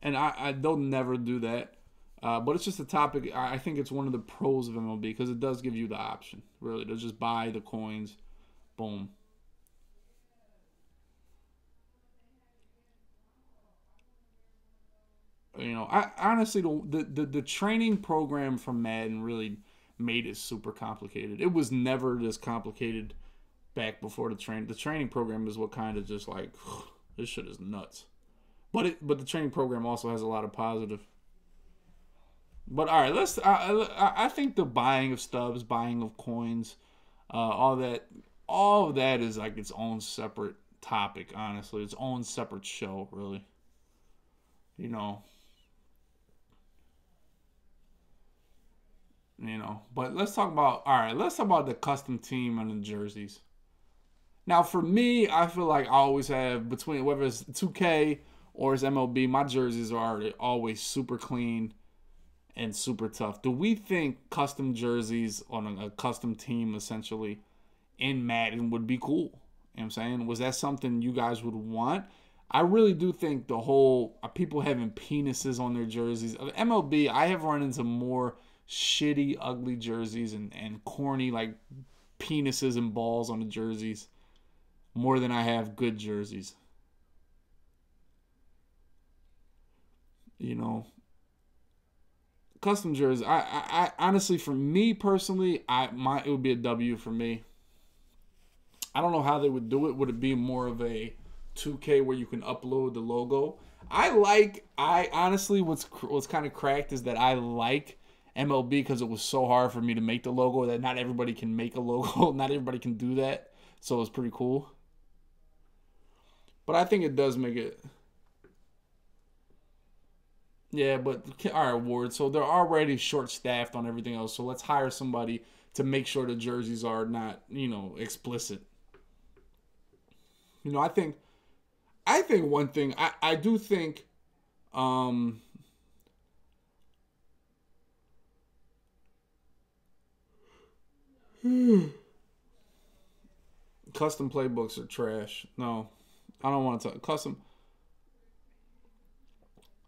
and I, I they'll never do that. Uh, but it's just a topic. I think it's one of the pros of MLB because it does give you the option, really, to just buy the coins. Boom. You know, I honestly the the the training program from Madden really made it super complicated. It was never this complicated back before the train. The training program is what kind of just like this shit is nuts. But it but the training program also has a lot of positive. But all right, let's. I, I I think the buying of stubs, buying of coins, uh, all that, all of that is like its own separate topic. Honestly, its own separate show, really. You know. You know, but let's talk about all right. Let's talk about the custom team and the jerseys. Now, for me, I feel like I always have between whether it's 2K or is MLB, my jerseys are always super clean and super tough. Do we think custom jerseys on a, custom team essentially in Madden would be cool? You know what I'm saying? Was that something you guys would want? I really do think the whole uh, people having penises on their jerseys. Of MLB, I have run into more shitty, ugly jerseys and, and corny like penises and balls on the jerseys more than I have good jerseys. You know, custom jerseys. I, I, I honestly, for me personally, I my it would be a W for me. I don't know how they would do it. Would it be more of a 2K where you can upload the logo? I like. I honestly, what's what's kind of cracked is that I like MLB because it was so hard for me to make the logo that not everybody can make a logo. not everybody can do that. So it's pretty cool. But I think it does make it. Yeah, but all right, Ward. So they're already short staffed on everything else. So let's hire somebody to make sure the jerseys are not, you know, explicit. You know, I think, I think one thing I I do think, um. Custom playbooks are trash. No, I don't want to talk custom.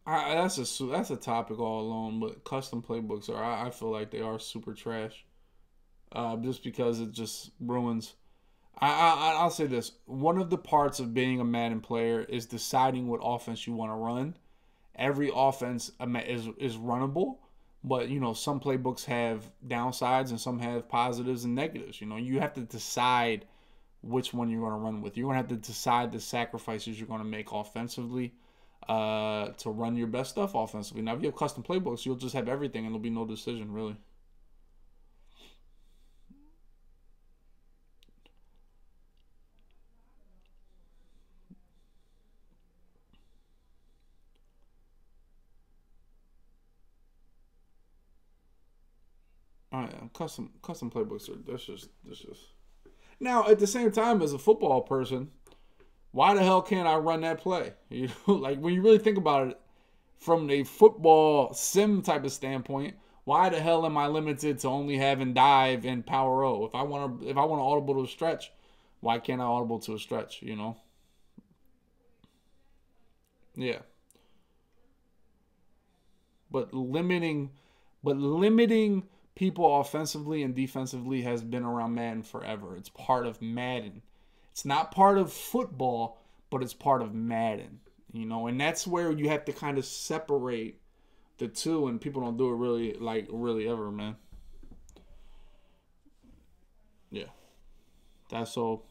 I, that's a that's a topic all alone, but custom playbooks are I, I feel like they are super trash. Uh, just because it just ruins. I, I I'll say this: one of the parts of being a Madden player is deciding what offense you want to run. Every offense is is runnable, but you know some playbooks have downsides and some have positives and negatives. You know you have to decide which one you're going to run with. You're going to have to decide the sacrifices you're going to make offensively uh, to run your best stuff offensively. Now, if you have custom playbooks, you'll just have everything and there'll be no decision, really. Oh yeah, custom custom playbooks are that's just that's just. Now at the same time, as a football person, why the hell can't I run that play? You know, like when you really think about it, from a football sim type of standpoint, why the hell am I limited to only having dive and power O? If I want to, if I want to audible to a stretch, why can't I audible to a stretch? You know. Yeah. But limiting, but limiting people offensively and defensively has been around Madden forever. It's part of Madden. It's not part of football, but it's part of Madden. You know, and that's where you have to kind of separate the two, and people don't do it really like really ever, man. Yeah, that's all.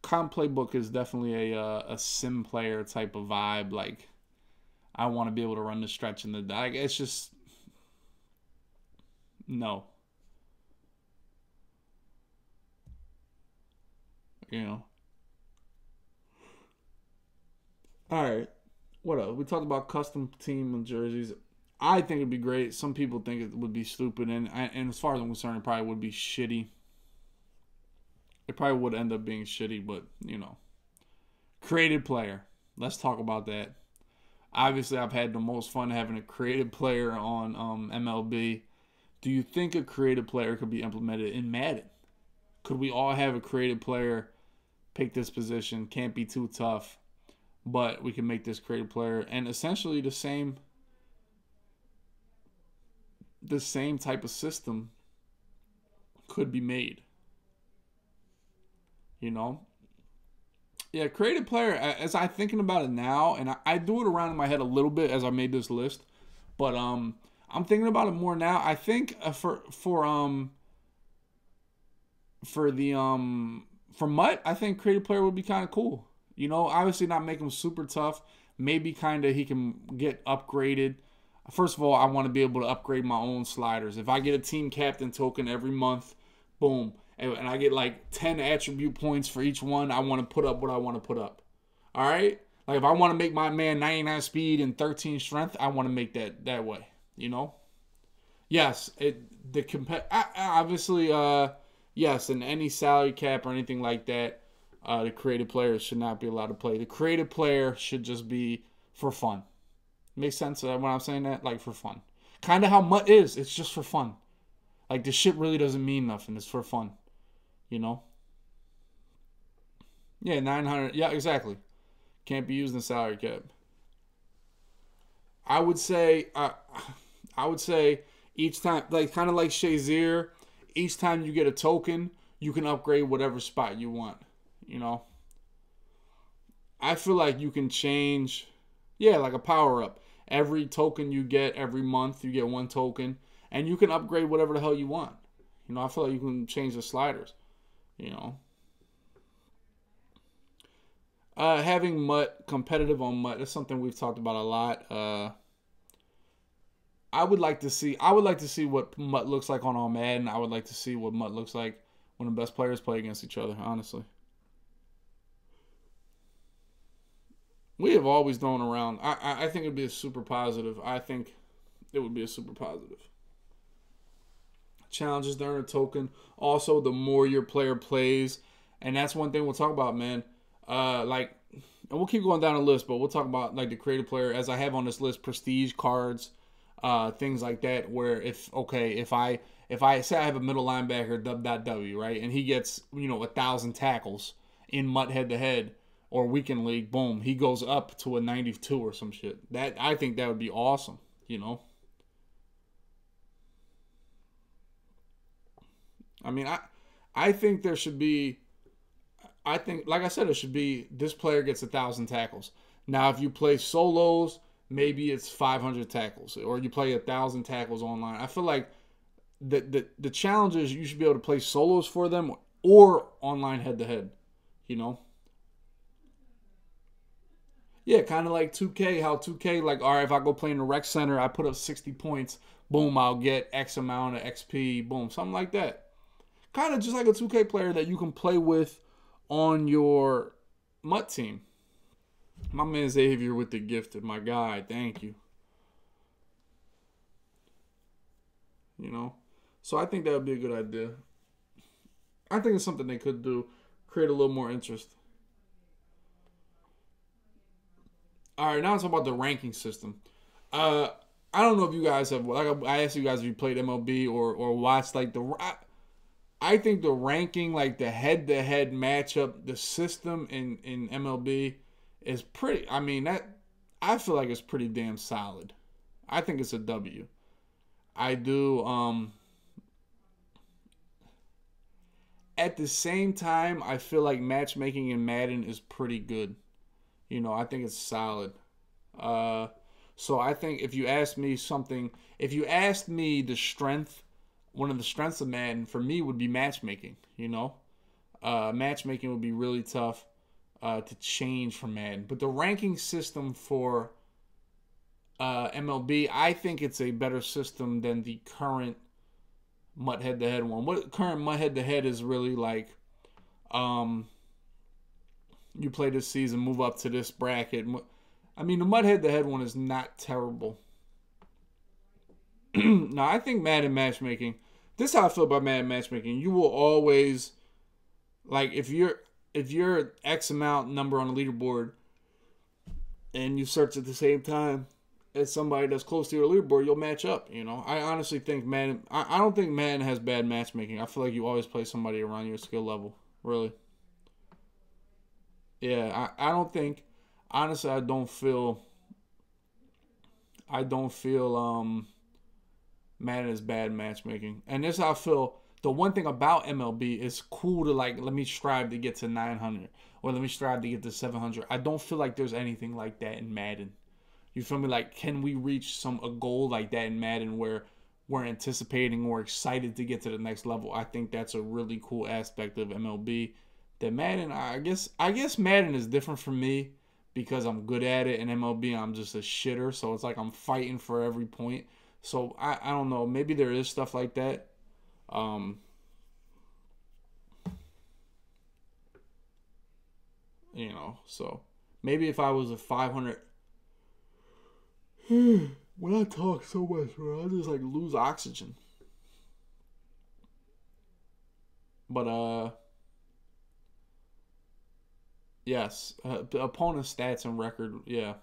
Comp playbook is definitely a uh, a sim player type of vibe. Like, I want to be able to run the stretch in the like. It's just no. You know. All right. What else? We talked about custom team jerseys. I think it'd be great. Some people think it would be stupid, and and as far as I'm concerned, it probably would be shitty. It probably would end up being shitty, but you know, creative player. Let's talk about that. Obviously, I've had the most fun having a creative player on um, MLB. Do you think a creative player could be implemented in Madden? Could we all have a creative player pick this position? Can't be too tough, but we can make this creative player and essentially the same the same type of system could be made. You know? Yeah, creative player, as I'm thinking about it now, and I, I do it around in my head a little bit as I made this list, but um I'm thinking about it more now. I think uh, for for um for the um for MUT, I think creative player would be kind of cool. You know, obviously not make him super tough. Maybe kind of he can get upgraded. First of all, I want to be able to upgrade my own sliders. If I get a team captain token every month, boom, and, I get like 10 attribute points for each one, I want to put up what I want to put up. All right? Like if I want to make my man 99 speed and 13 strength, I want to make that that way, you know? Yes, it the comp- obviously uh yes, in any salary cap or anything like that, uh, the creative players should not be allowed to play. The creative player should just be for fun. Makes sense when I'm saying that? Like for fun. Kind of how MUT is. It's just for fun. Like the shit really doesn't mean nothing. It's for fun. You know? Yeah, 900. Yeah, exactly. Can't be used in salary cap. I would say, uh, I would say each time, like kind of like Shazier, each time you get a token, you can upgrade whatever spot you want. You know? I feel like you can change, yeah, like a power up. Every token you get every month, you get one token, and you can upgrade whatever the hell you want. You know, I feel like you can change the sliders. You know, uh, having MUT competitive on MUT is something we've talked about a lot. Uh, I would like to see. I would like to see what MUT looks like on all Madden. I would like to see what MUT looks like when the best players play against each other. Honestly. we have always thrown around. I, I, think it'd be a super positive. I think it would be a super positive. Challenges to earn a token. Also, the more your player plays, and that's one thing we'll talk about, man. Uh, like, and we'll keep going down the list, but we'll talk about like the creative player as I have on this list, prestige cards, uh, things like that. Where if okay, if I if I say I have a middle linebacker, W, right, and he gets you know a thousand tackles in MUT head to head or weekend league, boom, he goes up to a 92 or some shit. That I think that would be awesome, you know. I mean, I I think there should be I think like I said it should be this player gets a 1000 tackles. Now, if you play solos, maybe it's 500 tackles or you play a 1000 tackles online. I feel like the the the challenge is you should be able to play solos for them or online head to head, you know. Yeah, kind of like 2K, how 2K, like, all right, if I go play in the rec center, I put up 60 points, boom, I'll get X amount of XP, boom, something like that. Kind of just like a 2K player that you can play with on your MUT team. My man Xavier with the gifted, my guy, thank you. You know? So I think that would be a good idea. I think it's something they could do, create a little more interest. All right, now talk about the ranking system. Uh, I don't know if you guys have like I asked you guys if you played MLB or or watched like the. I, I think the ranking, like the head-to-head matchup, the system in in MLB is pretty. I mean that I feel like it's pretty damn solid. I think it's a W. I do. Um, at the same time, I feel like matchmaking in Madden is pretty good. You know, I think it's solid. Uh, so I think if you ask me something, if you asked me the strength, one of the strengths of Madden for me would be matchmaking. You know, uh, matchmaking would be really tough uh, to change for Madden. But the ranking system for uh, MLB, I think it's a better system than the current MUT head to head one. What current MUT head to head is really like, um, you play this season, move up to this bracket. I mean, the MUT head to head one is not terrible. now, I think Madden matchmaking. This is how I feel about Madden matchmaking. You will always, like, if you're if you're X amount number on the leaderboard, and you search at the same time as somebody that's close to your leaderboard, you'll match up. You know, I honestly think Madden. I, I don't think Madden has bad matchmaking. I feel like you always play somebody around your skill level. Really. Yeah, I, I don't think. Honestly, I don't feel. I don't feel um. Madden is bad matchmaking, and this I feel. The one thing about MLB is cool to like. Let me strive to get to 900, or let me strive to get to 700. I don't feel like there's anything like that in Madden. You feel me? Like, can we reach some a goal like that in Madden where we're anticipating or excited to get to the next level? I think that's a really cool aspect of MLB. That Madden, I guess, I guess Madden is different for me because I'm good at it, and MLB I'm just a shitter. So it's like I'm fighting for every point. So I, I don't know. Maybe there is stuff like that. Um, you know, so maybe if I was a 500 when I talk so much, bro, I just like lose oxygen. But uh, yes, uh, opponent stats and record, yeah.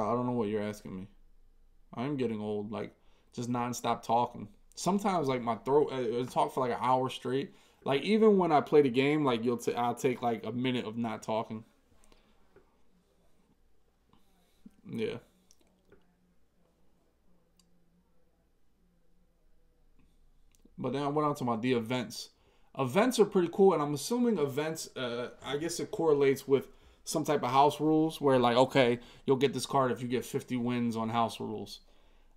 I don't know what you're asking me. I'm getting old, like just nonstop talking. Sometimes, like my throat, I talk for like an hour straight. Like even when I play the game, like you'll t- I'll take like a minute of not talking. Yeah. But then I went on to about the events. Events are pretty cool, and I'm assuming events. Uh, I guess it correlates with some type of house rules where like okay, you'll get this card if you get 50 wins on house rules.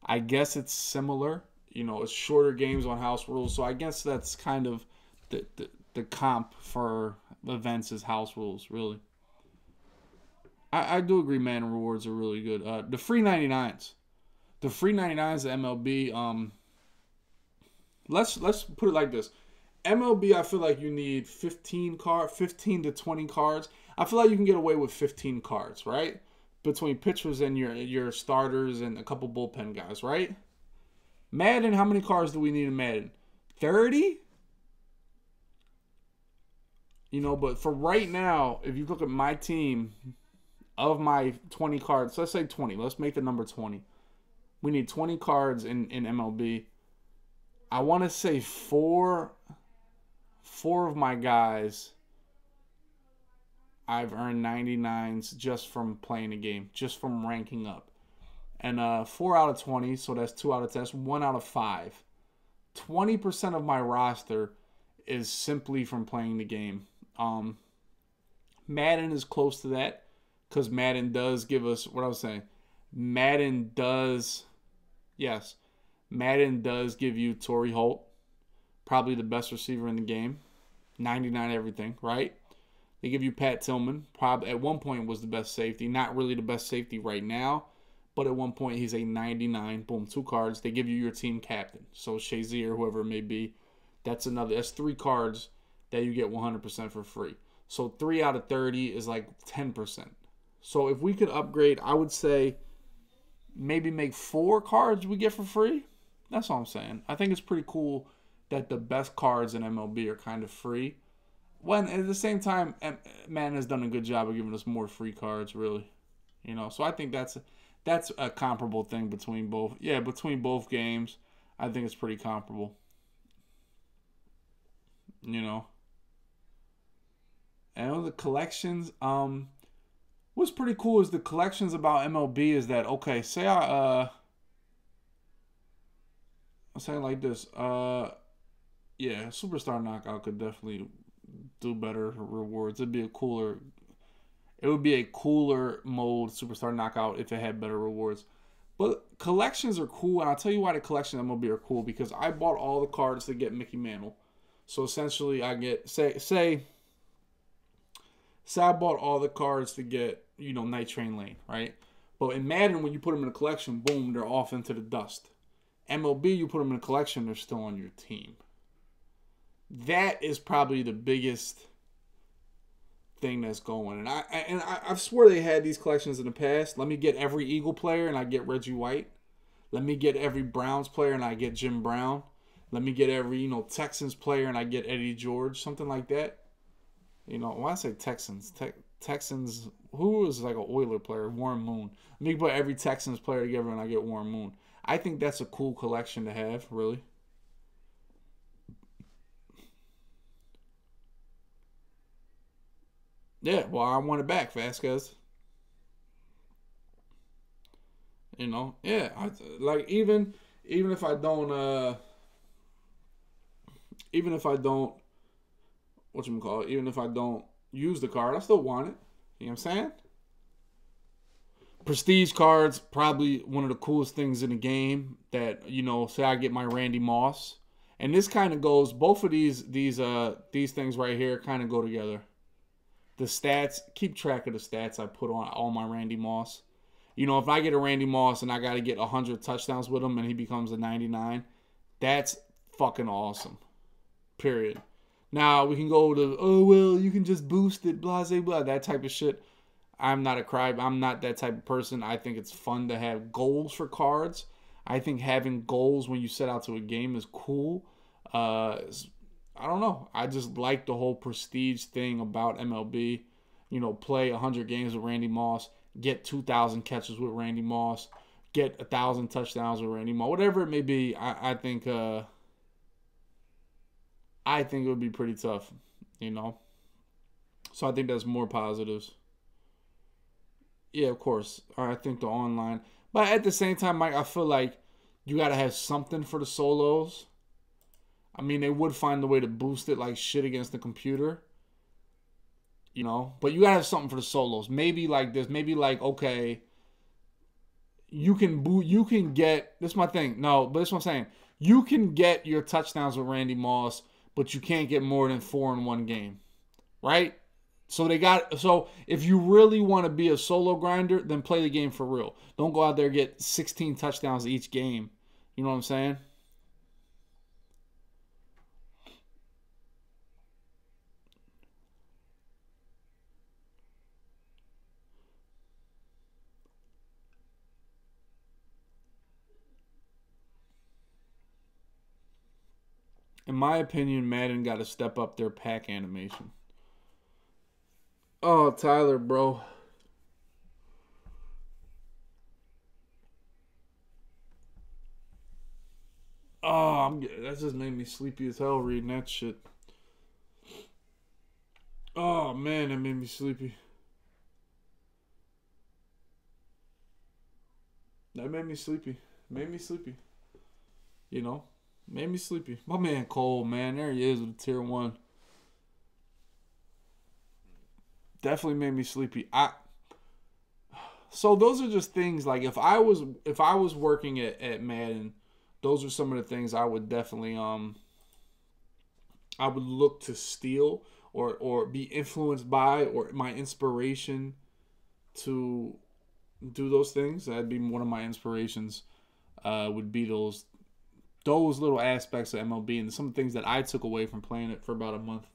I guess it's similar. You know, it's shorter games on house rules, so I guess that's kind of the, the, the comp for events is house rules, really. I, I do agree man rewards are really good. Uh, the free 99s. The free 99s at MLB, um let's let's put it like this. MLB, I feel like you need 15 card 15 to 20 cards. I feel like you can get away with 15 cards, right? Between pitchers and your your starters and a couple bullpen guys, right? Madden, how many cards do we need in Madden? 30? You know, but for right now, if you look at my team of my 20 cards, let's say 20, let's make the number 20. We need 20 cards in, in MLB. I want to say four four of my guys I've earned 99s just from playing the game, just from ranking up. And uh, 4 out of 20, so that's 2 out of 10, that's 1 out of 5. 20% of my roster is simply from playing the game. Um, Madden is close to that because Madden does give us what I was saying. Madden does, yes, Madden does give you Torry Holt, probably the best receiver in the game, 99 everything, right? They give you Pat Tillman, probably at one point was the best safety, not really the best safety right now, but at one point he's a 99. Boom, two cards. They give you your team captain, so Shazier, whoever it may be. That's another. That's three cards that you get 100% for free. So 3 out of 30 is like 10%. So if we could upgrade, I would say maybe make four cards we get for free. That's all I'm saying. I think it's pretty cool that the best cards in MLB are kind of free. When at the same time, man has done a good job of giving us more free cards, really. You know, so I think that's a, that's a comparable thing between both. Yeah, between both games, I think it's pretty comparable. You know and the collections um what's pretty cool is the collections about MLB is that okay say I uh I'm like this uh yeah superstar knockout could definitely do better rewards it'd be a cooler it would be a cooler mode superstar knockout if it had better rewards but collections are cool and I'll tell you why the collections MLB are cool because I bought all the cards to get Mickey Mantle so essentially I get say say say I bought all the cards to get, you know, Night Train Lane, right? But in Madden, when you put them in a collection, boom, they're off into the dust. MLB, you put them in a collection, they're still on your team. That is probably the biggest thing that's going. And I, and I, I swear they had these collections in the past. Let me get every Eagle player and I get Reggie White. Let me get every Browns player and I get Jim Brown. Let me get every you know Texans player and I get Eddie George, something like that. You know, when I say Texans, te- Texans, who was like an Oiler player, Warren Moon. Let me put every Texans player together and I get Warren Moon. I think that's a cool collection to have, really. Yeah, well, I want it back, Vasquez. You know, yeah, I, like even even if I don't, uh even if I don't, what you call it, even if I don't use the card, I still want it. You know what I'm saying? Prestige cards, probably one of the coolest things in the game. That you know, say I get my Randy Moss, and this kind of goes. Both of these these uh these things right here kind of go together. The stats, keep track of the stats I put on all my Randy Moss. You know, if I get a Randy Moss and I got to get 100 touchdowns with him and he becomes a 99, that's fucking awesome. Period. Now we can go to oh well, you can just boost it, blah blah blah, that type of shit. I'm not a cry. I'm not that type of person. I think it's fun to have goals for cards. I think having goals when you set out to a game is cool. Uh, I don't know. I just like the whole prestige thing about MLB. You know, play 100 games with Randy Moss, get 2,000 catches with Randy Moss, get a thousand touchdowns with Randy Moss, whatever it may be. I, I think. Uh, I think it would be pretty tough, you know. So I think that's more positives. Yeah, of course. I think the online, but at the same time, Mike, I feel like you got to have something for the solos. I mean, they would find a way to boost it like shit against the computer. You know, but you gotta have something for the solos. Maybe like this. Maybe like okay, you can boot. You can get. This is my thing. No, but this is what I'm saying. You can get your touchdowns with Randy Moss but you can't get more than four in one game, right? So they got so if you really want to be a solo grinder, then play the game for real. Don't go out there get 16 touchdowns each game. You know what I'm saying? In my opinion, Madden got to step up their pack animation. Oh, Tyler, bro. Oh, I'm, that just made me sleepy as hell reading that shit. Oh man, that made me sleepy. That made me sleepy. Made me sleepy. You know. Made me sleepy. My man Cole, man, there he is with tier one. Definitely made me sleepy. I so those are just things like if I was if I was working at, at Madden, those are some of the things I would definitely um I would look to steal or or be influenced by or my inspiration to do those things. That'd be one of my inspirations. Uh, would be those those little aspects of MLB and some things that I took away from playing it for about a month.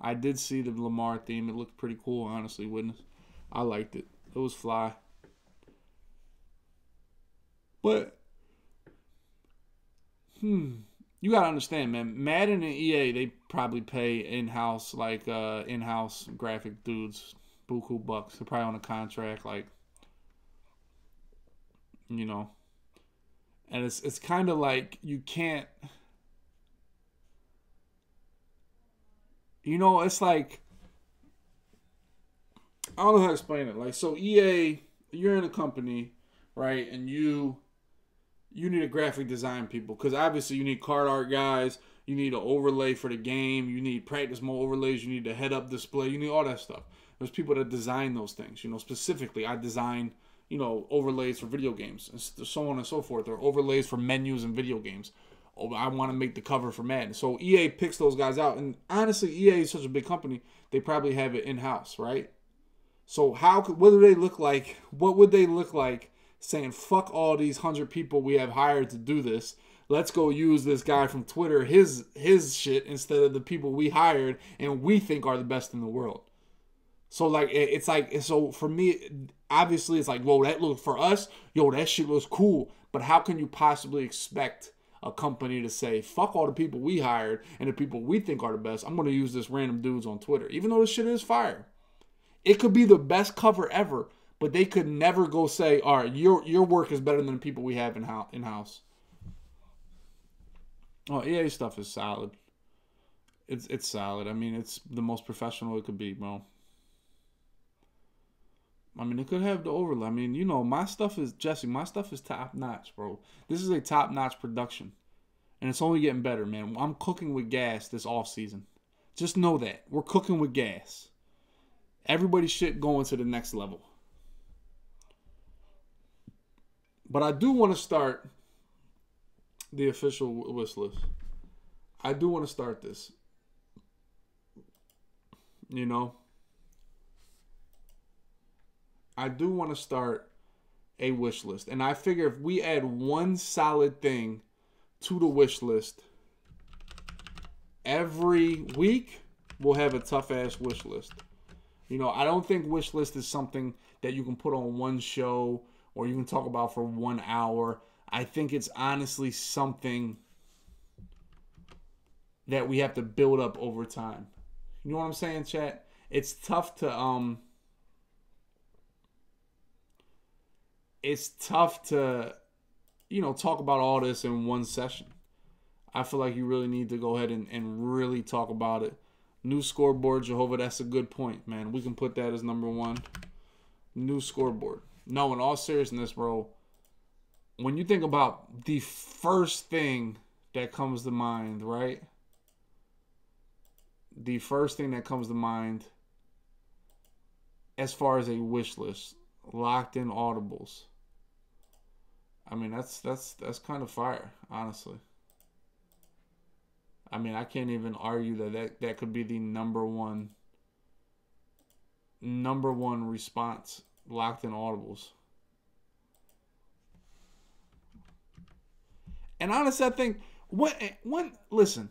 I did see the Lamar theme. It looked pretty cool, honestly, witness. I liked it. It was fly. But hmm, you gotta understand, man. Madden and EA, they probably pay in-house like uh in-house graphic dudes buku bucks. They're probably on a contract like you know? And it's it's kind of like you can't you know it's like i don't know how to explain it. Like so ea you're in a company right? And you you need a graphic design people because obviously you need card art guys you need an overlay for the game you need practice mode overlays you need a head up display you need all that stuff. There's people that design those things you know specifically i design you know, overlays for video games and so on and so forth, or overlays for menus and video games. Oh, I want to make the cover for Madden. So EA picks those guys out, and honestly, EA is such a big company; they probably have it in house, right? So how could what do they look like? What would they look like saying "fuck all these hundred people we have hired to do this"? let's go use this guy from Twitter, his his shit instead of the people we hired and we think are the best in the world. So like it's like so for me, obviously it's like whoa that look for us, yo that shit looks cool. But how can you possibly expect a company to say fuck all the people we hired and the people we think are the best? I'm gonna use this random dudes on Twitter, even though this shit is fire. It could be the best cover ever, but they could never go say, all right, your your work is better than the people we have in house in house. Oh, EA stuff is solid. It's it's solid. I mean, it's the most professional it could be, bro. I mean, it could have the overlay. I mean, you know, my stuff is Jesse. My stuff is top notch, bro. This is a top notch production, and it's only getting better, man. I'm cooking with gas this off season. Just know that we're cooking with gas. Everybody's shit going to the next level. But I do want to start the official wish list. I do want to start this. You know, I do want to start a wish list. And I figure if we add one solid thing to the wish list every week, we'll have a tough ass wish list. You know, I don't think wish list is something that you can put on one show or you can talk about for one hour. I think it's honestly something that we have to build up over time. You know what I'm saying, chat? It's tough to um it's tough to you know talk about all this in one session. I feel like you really need to go ahead and, and really talk about it. New scoreboard, Jehovah, that's a good point, man. We can put that as number one. New scoreboard. No, in all seriousness, bro, when you think about the first thing that comes to mind, right? The first thing that comes to mind as far as a wish list, locked in audibles. I mean, that's that's that's kind of fire, honestly. I mean, I can't even argue that that, that could be the number one number one response locked in audibles. And honestly, I think when when listen,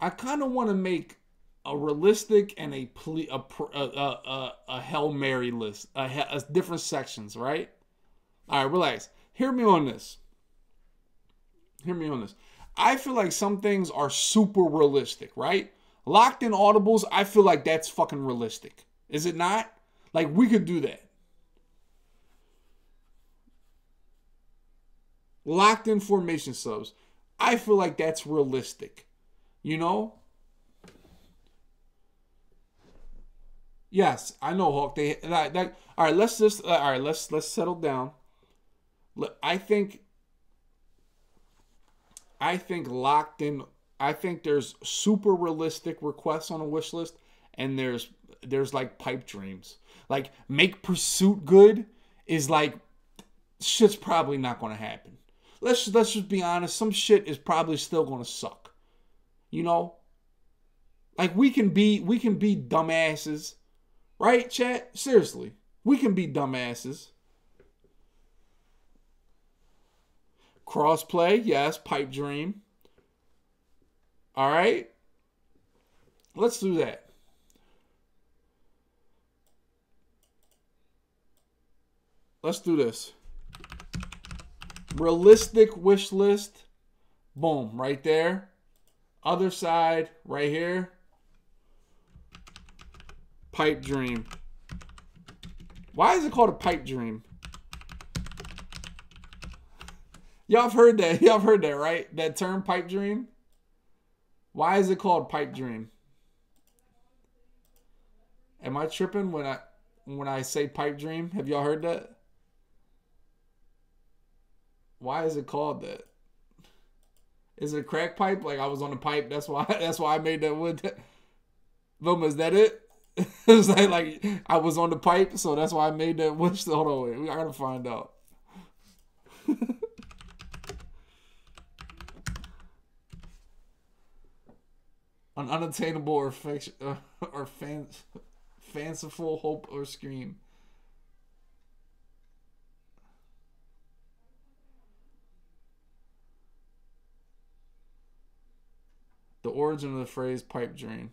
I kind of want to make a realistic and a ple- a a, a, a, mary list, a, a different sections, right? All right, relax. Hear me on this. Hear me on this. I feel like some things are super realistic, right? Locked in audibles, I feel like that's fucking realistic. Is it not? Like we could do that. Locked in formation subs. I feel like that's realistic. You know? Yes, I know Hawk. They that, that all right. Let's just all right. Let's let's settle down. I think. I think locked in. I think there's super realistic requests on a wish list, and there's there's like pipe dreams. Like make pursuit good is like shit's probably not going to happen. Let's let's just be honest. Some shit is probably still going to suck. You know. Like we can be we can be dumbasses, right? Chat seriously, we can be dumbasses. Crossplay, yes. Pipe dream. All right. Let's do that. Let's do this. Realistic wish list. Boom, right there. Other side, right here. Pipe dream. Why is it called a pipe dream? Y'all heard that. Y'all heard that, right? That term pipe dream? Why is it called pipe dream? Am I tripping when I when I say pipe dream? Have y'all heard that? Why is it called that? Is it a crack pipe? Like I was on the pipe. That's why. That's why I made that wood. Vilma, is that it? it's like like I was on the pipe, so that's why I made that wood. Hold on, wait. We gotta find out. an unattainable or, or fan, fanciful hope or scream. The origin of the phrase pipe dream.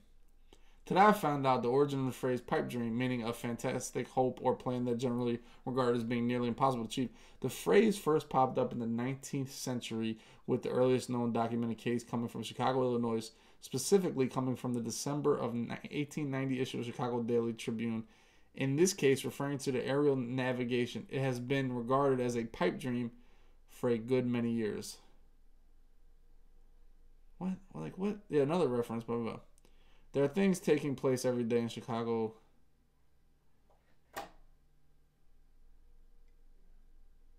Today I found out the origin of the phrase pipe dream, meaning a fantastic hope or plan that generally regarded as being nearly impossible to achieve. The phrase first popped up in the 19th century with the earliest known documented case coming from Chicago, Illinois specifically coming from the December of 1890 issue of Chicago Daily Tribune. In this case, referring to the aerial navigation, it has been regarded as a pipe dream for a good many years. What? Like what? Yeah, another reference, blah blah. blah. There are things taking place every day in Chicago.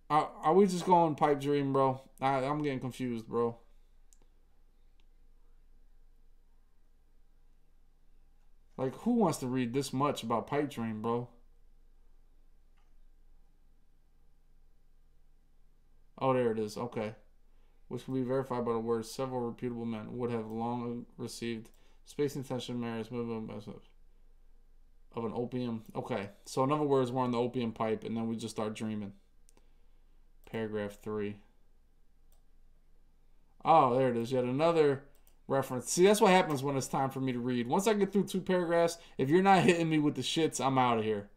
Are, are we just going pipe dream, bro? I, I'm getting confused, bro. Like, who wants to read this much about pipe dream, bro? Oh, there it is. Okay. Which can be verified by the words several reputable men would have long received space intention marriage of an opium. Okay. So, in other words, we're on the opium pipe and then we just start dreaming. Paragraph 3. Oh, there it is. Yet another reference. See, that's what happens when it's time for me to read. Once I get through two paragraphs, if you're not hitting me with the shits, I'm out of here.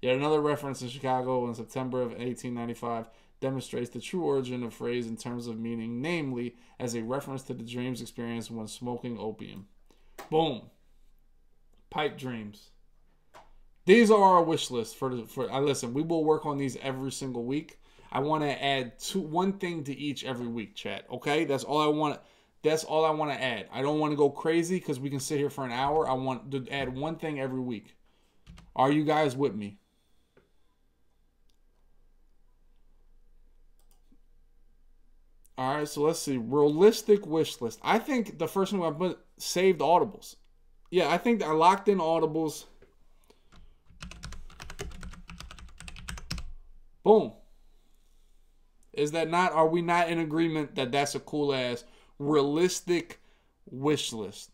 Yet another reference in Chicago in September of 1895 demonstrates the true origin of phrase in terms of meaning, namely as a reference to the dreams experienced when smoking opium. Boom. Pipe dreams. These are our wish list for the for I listen, we will work on these every single week. I want to add two one thing to each every week, chat. Okay? That's all I want that's all I want to add. I don't want to go crazy because we can sit here for an hour. I want to add one thing every week. Are you guys with me? All right, so let's see. Realistic wish list. I think the first one I put saved audibles. Yeah, I think I locked in audibles. Boom. Is that not? Are we not in agreement that that's a cool ass realistic wish list?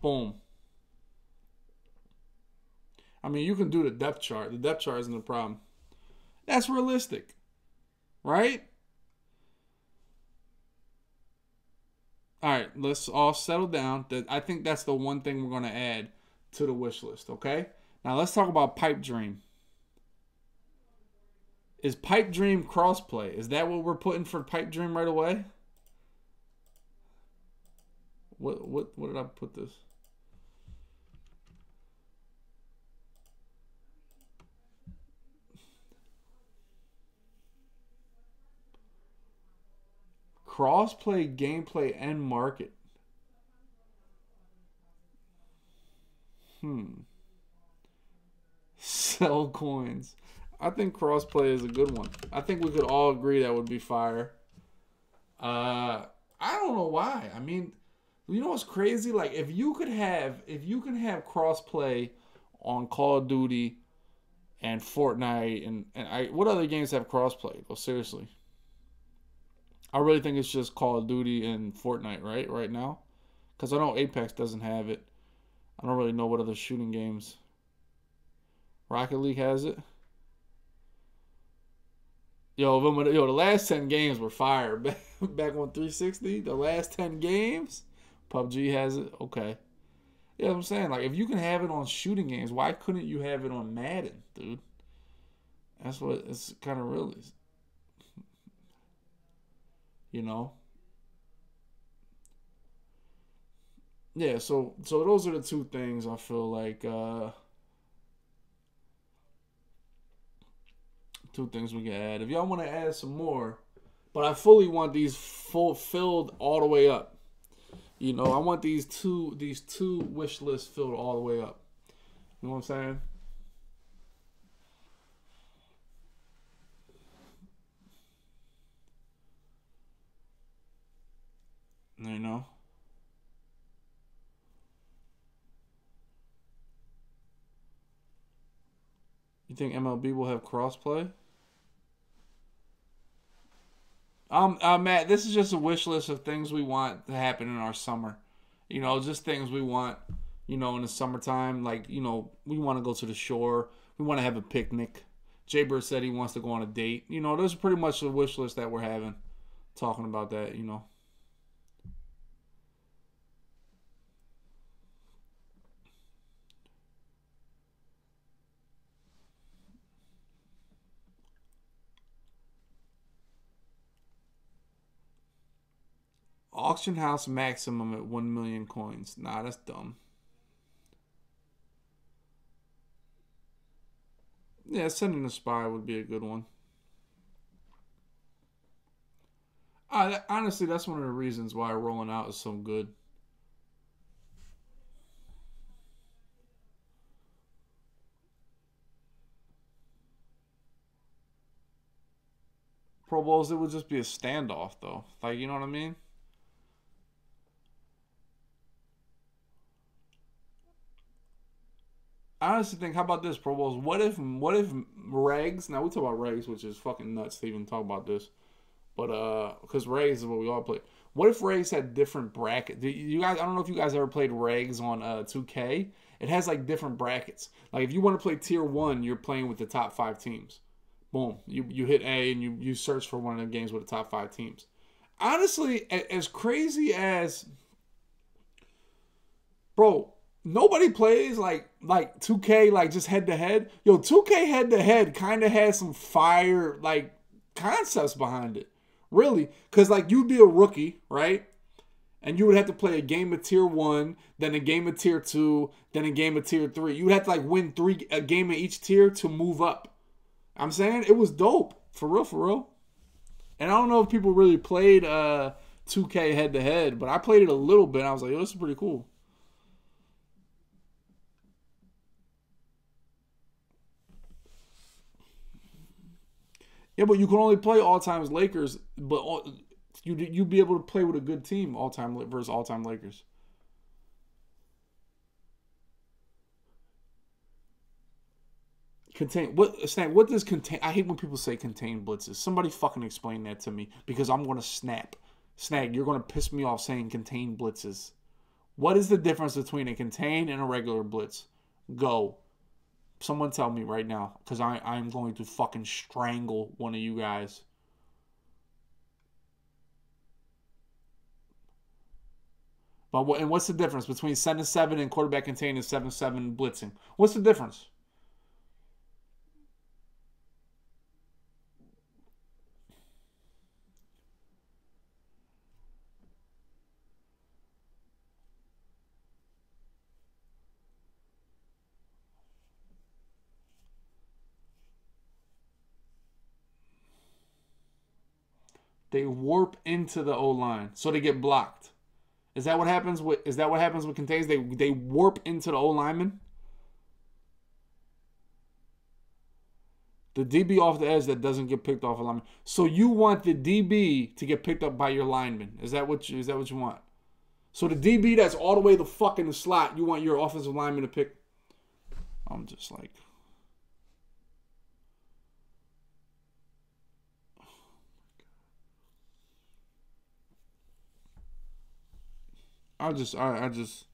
Boom. I mean, you can do the depth chart. The depth chart isn't a problem. That's realistic right? All right, let's all settle down. That I think that's the one thing we're going to add to the wish list, okay? Now let's talk about Pipe Dream. Is Pipe Dream crossplay? Is that what we're putting for Pipe Dream right away? What what what did I put this? Crossplay, gameplay, and market. Hmm. Sell coins. I think crossplay is a good one. I think we could all agree that would be fire. Uh, I don't know why. I mean, you know what's crazy? Like, if you could have, if you can have crossplay on Call of Duty and Fortnite and and I, what other games have crossplay? Well, seriously. I really think it's just Call of Duty and Fortnite, right? Right now, because I know Apex doesn't have it. I don't really know what other shooting games. Rocket League has it. Yo, yo, the last ten games were fire. Back, on 360, the last ten games, PUBG has it. Okay, yeah, I'm saying like if you can have it on shooting games, why couldn't you have it on Madden, dude? That's what it's kind of really. you know yeah so so those are the two things i feel like uh two things we can add if y'all want to add some more but i fully want these full filled all the way up you know i want these two these two wish lists filled all the way up you know what i'm saying You know? You think MLB will have crossplay? Um, uh, Matt, this is just a wish list of things we want to happen in our summer. You know, just things we want, you know, in the summertime. Like, you know, we want to go to the shore. We want to have a picnic. Jay Bird said he wants to go on a date. You know, those are pretty much the wish list that we're having. Talking about that, you know. Auction house maximum at 1 million coins. Nah, that's dumb. Yeah, sending a spy would be a good one. Uh, that- honestly, that's one of the reasons why rolling out is so good. Pro Bowls, it would just be a standoff, though. Like, you know what I mean? I honestly think, how about this, Pro Bowls? What if, what if regs? Now we talk about regs, which is fucking nuts to even talk about this, but uh, because regs is what we all play. What if regs had different brackets? Do you guys? I don't know if you guys ever played regs on uh 2K. It has like different brackets. Like if you want to play tier one, you're playing with the top five teams. Boom, you you hit A and you you search for one of the games with the top five teams. Honestly, as crazy as bro nobody plays like like 2k like just head to head yo 2k head to head kind of has some fire like concepts behind it really. Because like you'd be a rookie right? And you would have to play a game of tier one then a game of tier two then a game of tier three. You would have to like win three a game in each tier to move up. I'm saying it was dope for real for real. And i don't know if people really played uh 2k head to head but i played it a little bit. I was like yo this is pretty cool Yeah, but you can only play all times Lakers, but you you'd be able to play with a good team all time versus all time Lakers. Contain what snap? What does contain? I hate when people say contain blitzes. Somebody fucking explain that to me because I'm gonna snap. Snag, you're gonna piss me off saying contain blitzes. What is the difference between a contain and a regular blitz? Go. Someone tell me right now, because I I'm going to fucking strangle one of you guys. But what and what's the difference between seven seven and quarterback contain and seven seven blitzing? What's the difference? They warp into the O line, so they get blocked. Is that what happens with? Is that what happens with contains? They they warp into the O lineman. The DB off the edge that doesn't get picked off a lineman. So you want the DB to get picked up by your lineman? Is that what you? Is that what you want? So the DB that's all the way the fuck in the slot, you want your offensive lineman to pick. I'm just like. I just, I, I just.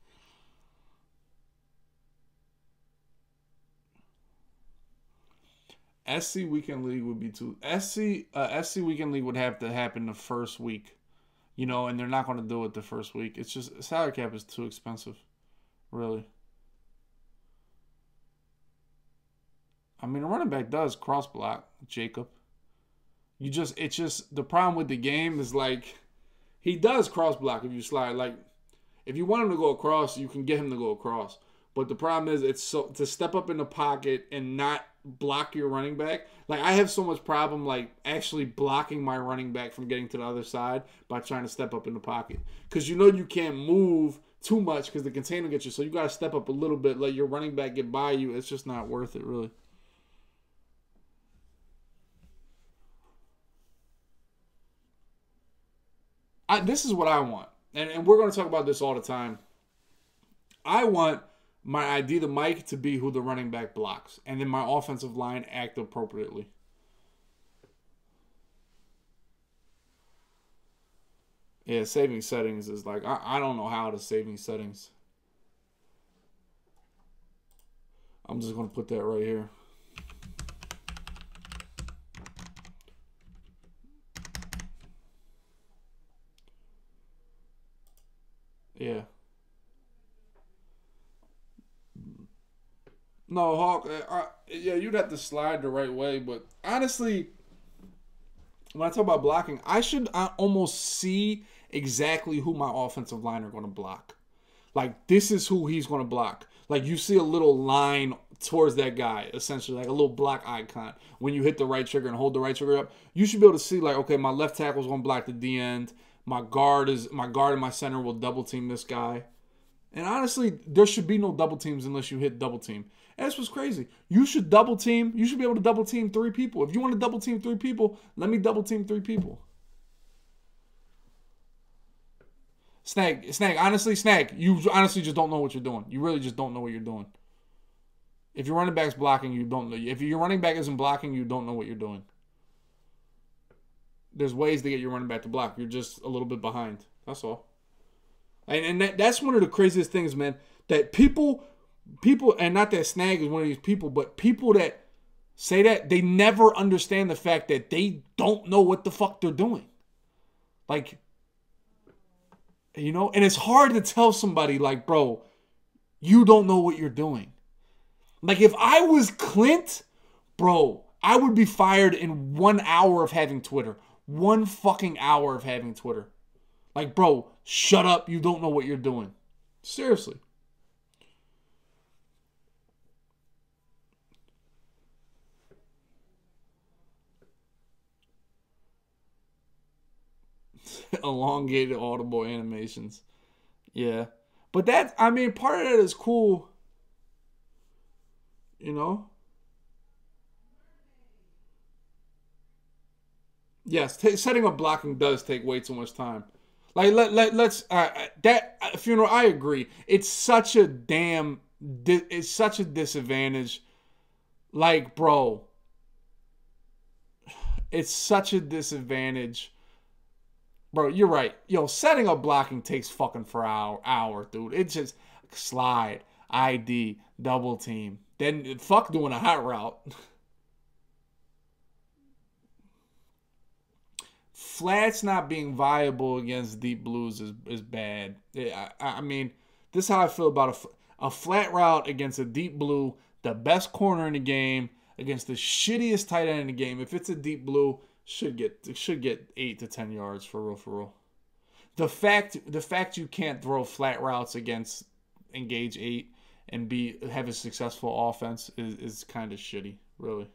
SC Weekend League would be too. SC, uh, SC Weekend League would have to happen the first week, you know, and they're not going to do it the first week. It's just salary cap is too expensive, really. I mean, a running back does cross block, Jacob. You just, it's just the problem with the game is like, he does cross block if you slide. Like, if you want him to go across, you can get him to go across. But the problem is, it's so to step up in the pocket and not block your running back. Like I have so much problem like actually blocking my running back from getting to the other side by trying to step up in the pocket because you know you can't move too much because the container gets you. So you got to step up a little bit, let your running back get by you. It's just not worth it, really. I, this is what I want, and, and we're going to talk about this all the time. I want my ID the Mike to be who the running back blocks, and then my offensive line act appropriately. Yeah, saving settings is like I, I don't know how to saving settings. I'm just gonna put that right here. Yeah. No, Hawk. uh, I, yeah, you'd have to slide the right way, but honestly, when I talk about blocking, I should uh, almost see exactly who my offensive line are going to block. Like this is who he's going to block. Like you see a little line towards that guy, essentially like a little block icon. When you hit the right trigger and hold the right trigger up, you should be able to see like, okay, my left tackle is going to block the D end. My guard is my guard and my center will double team this guy. And honestly, there should be no double teams unless you hit double team. This was crazy. You should double team. You should be able to double team three people. If you want to double team three people, let me double team three people. Snag, snag. Honestly, snag. You honestly just don't know what you're doing. You really just don't know what you're doing. If your running back's blocking, you don't know. If your running back isn't blocking, you don't know what you're doing. There's ways to get your running back to block. You're just a little bit behind. That's all. And and that, that's one of the craziest things, man. That people, people, and not that snag is one of these people, but people that say that they never understand the fact that they don't know what the fuck they're doing. Like, you know, and it's hard to tell somebody like, bro, you don't know what you're doing. Like if I was Clint, bro, I would be fired in one hour of having Twitter. One fucking hour of having Twitter. Like, bro, shut up. You don't know what you're doing. Seriously. Elongated audible animations. Yeah. But that, I mean, part of that is cool. You know? Yes, setting up blocking does take way too much time. Like let let let's uh, that uh, funeral. I agree. It's such a damn. It's such a disadvantage. Like, bro, it's such a disadvantage. Bro, you're right. Yo, setting up blocking takes fucking for hour hour, dude. It's just slide, ID, double team. Then fuck doing a hot route. Flats not being viable against deep blues is, is bad. I, I mean, this is how I feel about a, a flat route against a deep blue, the best corner in the game, against the shittiest tight end in the game. If it's a deep blue, should get should get eight to ten yards for real for real. The fact the fact you can't throw flat routes against engage eight and be have a successful offense is, is kind of shitty, really.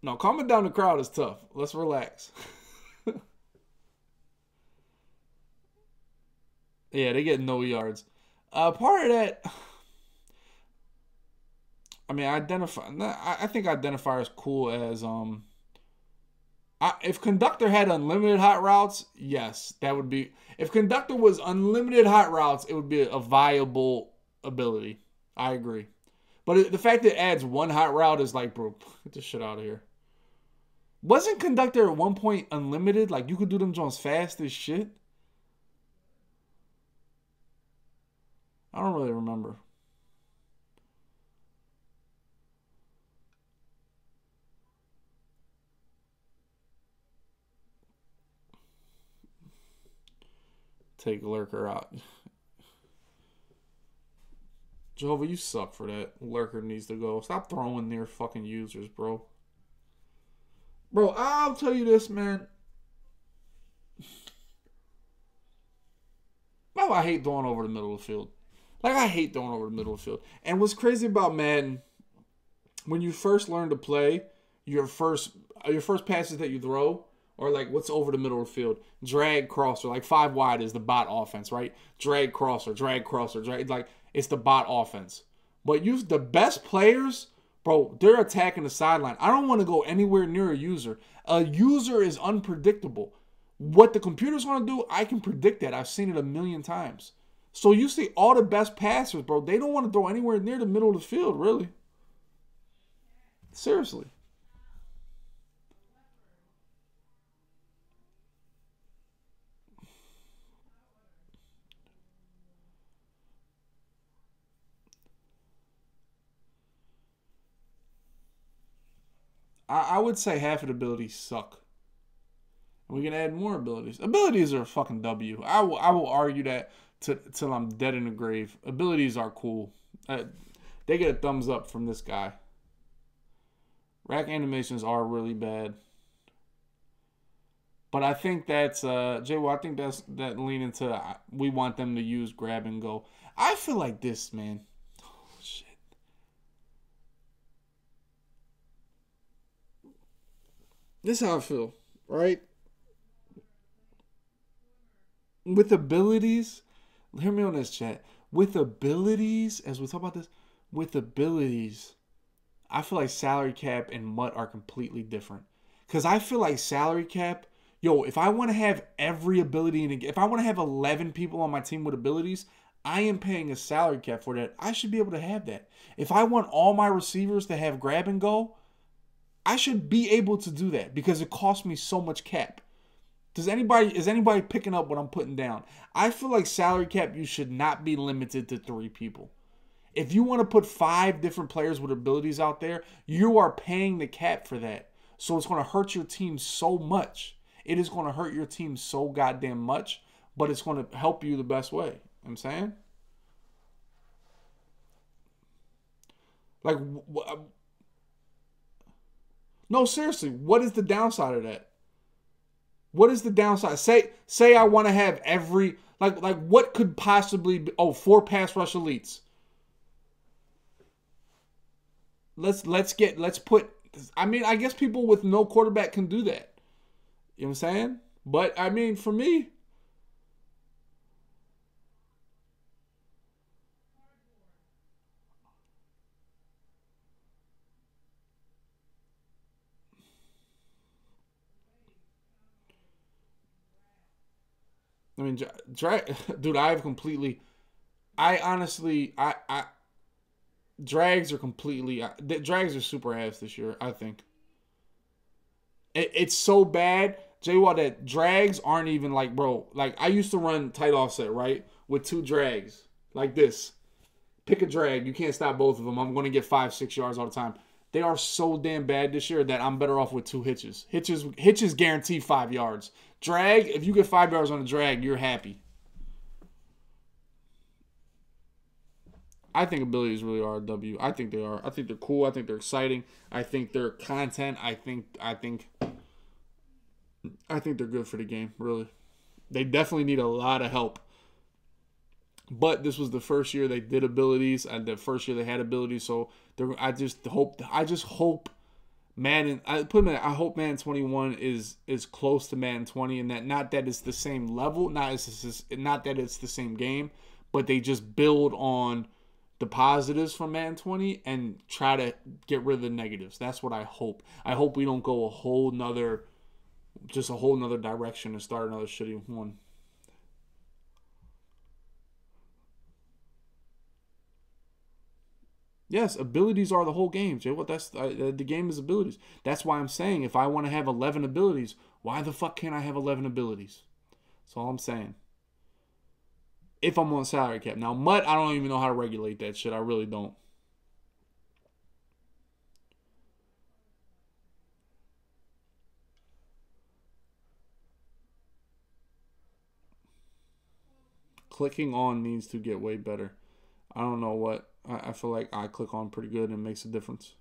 No, calming down the crowd is tough. Let's relax. yeah, they get no yards. Uh, part of that, I mean, identify. I think identifier is cool as um. I, if conductor had unlimited hot routes, yes, that would be. If conductor was unlimited hot routes, it would be a viable ability. I agree, but the fact that it adds one hot route is like, bro, get this shit out of here. Wasn't conductor at one point unlimited? Like you could do them Jones fast as shit. I don't really remember. Take Lurker out. Jehovah, you suck for that. Lurker needs to go. Stop throwing near fucking users, bro. Bro, I'll tell you this, man. Oh, I hate throwing over the middle of the field. Like I hate throwing over the middle of the field. And what's crazy about Madden, when you first learn to play, your first your first passes that you throw or like what's over the middle of the field, drag crosser, like five wide is the bot offense, right? Drag crosser, drag crosser, drag like it's the bot offense. But use the best players, bro. They're attacking the sideline. I don't want to go anywhere near a user. A user is unpredictable. What the computer's going to do, I can predict that. I've seen it a million times. So you see all the best passers, bro. They don't want to throw anywhere near the middle of the field, really. Seriously. I, I would say half of the abilities suck. We can add more abilities. Abilities are a fucking W. I will, I will argue that t- till I'm dead in the grave. Abilities are cool. Uh, they get a thumbs up from this guy. Rack animations are really bad. But I think that's uh Jay. Well, I think that's that lean into uh, we want them to use grab and go. I feel like this, man. Oh shit. This is how I feel, right? With abilities, hear me on this chat. With abilities, as we talk about this, with abilities, I feel like salary cap and MUT are completely different. Cause I feel like salary cap, yo, if I want to have every ability in a, if I want to have 11 people on my team with abilities, I am paying a salary cap for that. I should be able to have that. If I want all my receivers to have grab and go, I should be able to do that because it costs me so much cap. Does anybody is anybody picking up what I'm putting down? I feel like salary cap you should not be limited to 3 people. If you want to put 5 different players with abilities out there, you are paying the cap for that. So it's going to hurt your team so much. It is going to hurt your team so goddamn much, but it's going to help you the best way. You know I'm saying? Like no, seriously, what is the downside of that? What is the downside? Say say I want to have every like like what could possibly be oh four pass rush elites. Let's let's get let's put I mean I guess people with no quarterback can do that. You know what I'm saying? But I mean for me I dude. I have completely. I honestly, I, I, drags are completely. Uh, the drags are super ass this year. I think. It, it's so bad, Jay. That drags aren't even like, bro. Like I used to run tight offset right with two drags like this. Pick a drag. You can't stop both of them. I'm going to get five, six yards all the time. They are so damn bad this year that I'm better off with two hitches. Hitches, hitches guarantee five yards. Drag, if you get five yards on a drag, you're happy. I think abilities really are W. I think they are. I think they're cool. I think they're exciting. I think they're content. I think I think I think they're good for the game, really. They definitely need a lot of help. But this was the first year they did abilities and the first year they had abilities, so I just hope I just hope Madden I put in, I hope Madden 21 is is close to Madden 20 and that not that it's the same level, not as not that it's the same game, but they just build on the positives from Madden 20 and try to get rid of the negatives. That's what I hope. I hope we don't go a whole nother just a whole nother direction and start another shitty one. Yes, abilities are the whole game, Jay. What that's uh, the game is abilities. That's why I'm saying if I want to have 11 abilities, why the fuck can't I have 11 abilities? That's all I'm saying. If I'm on salary cap. Now, MUT, I don't even know how to regulate that shit. I really don't. Clicking on needs to get way better. I don't know what. I, I feel like I click on pretty good and makes a difference.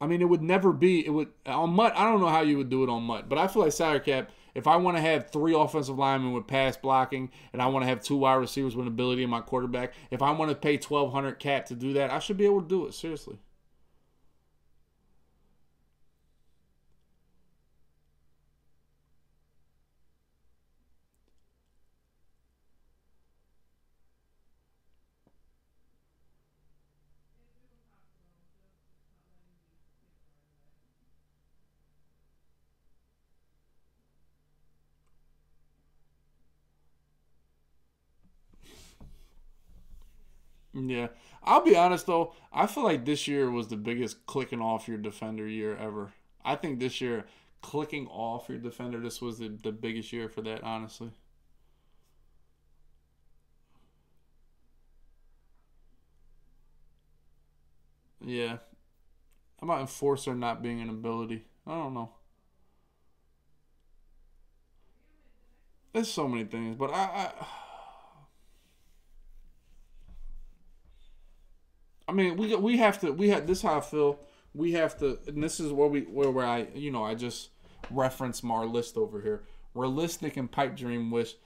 I mean, it would never be. It would on MUT. I don't know how you would do it on MUT, but I feel like salary cap. If I want to have three offensive linemen with pass blocking, and I want to have two wide receivers with ability in my quarterback, if I want to pay twelve hundred cap to do that, I should be able to do it. Seriously. Yeah. I'll be honest though, I feel like this year was the biggest clicking off your defender year ever. I think this year clicking off your defender this was the, the biggest year for that, honestly. Yeah. How about enforcer not being an ability? I don't know. There's so many things, but I, I I mean, we we have to. We have this. Is how I feel. We have to. And this is where we where, where I you know I just reference my list over here. Realistic and pipe dream wish.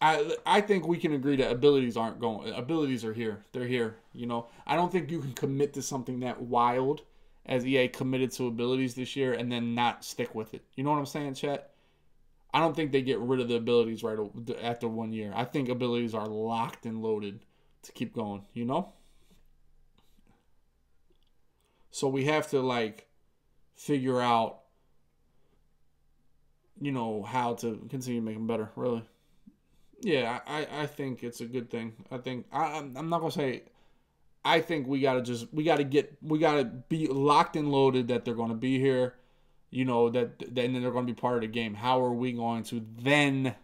I I think we can agree that abilities aren't going. Abilities are here. They're here. You know. I don't think you can commit to something that wild as EA committed to abilities this year and then not stick with it. You know what I'm saying, Chet? I don't think they get rid of the abilities right after one year. I think abilities are locked and loaded to keep going. You know. So we have to like figure out, you know, how to continue making better. Really, yeah, I, I think it's a good thing. I think I, I'm not gonna say. I think we gotta just we gotta get we gotta be locked and loaded that they're gonna be here, you know that then they're gonna be part of the game. How are we going to then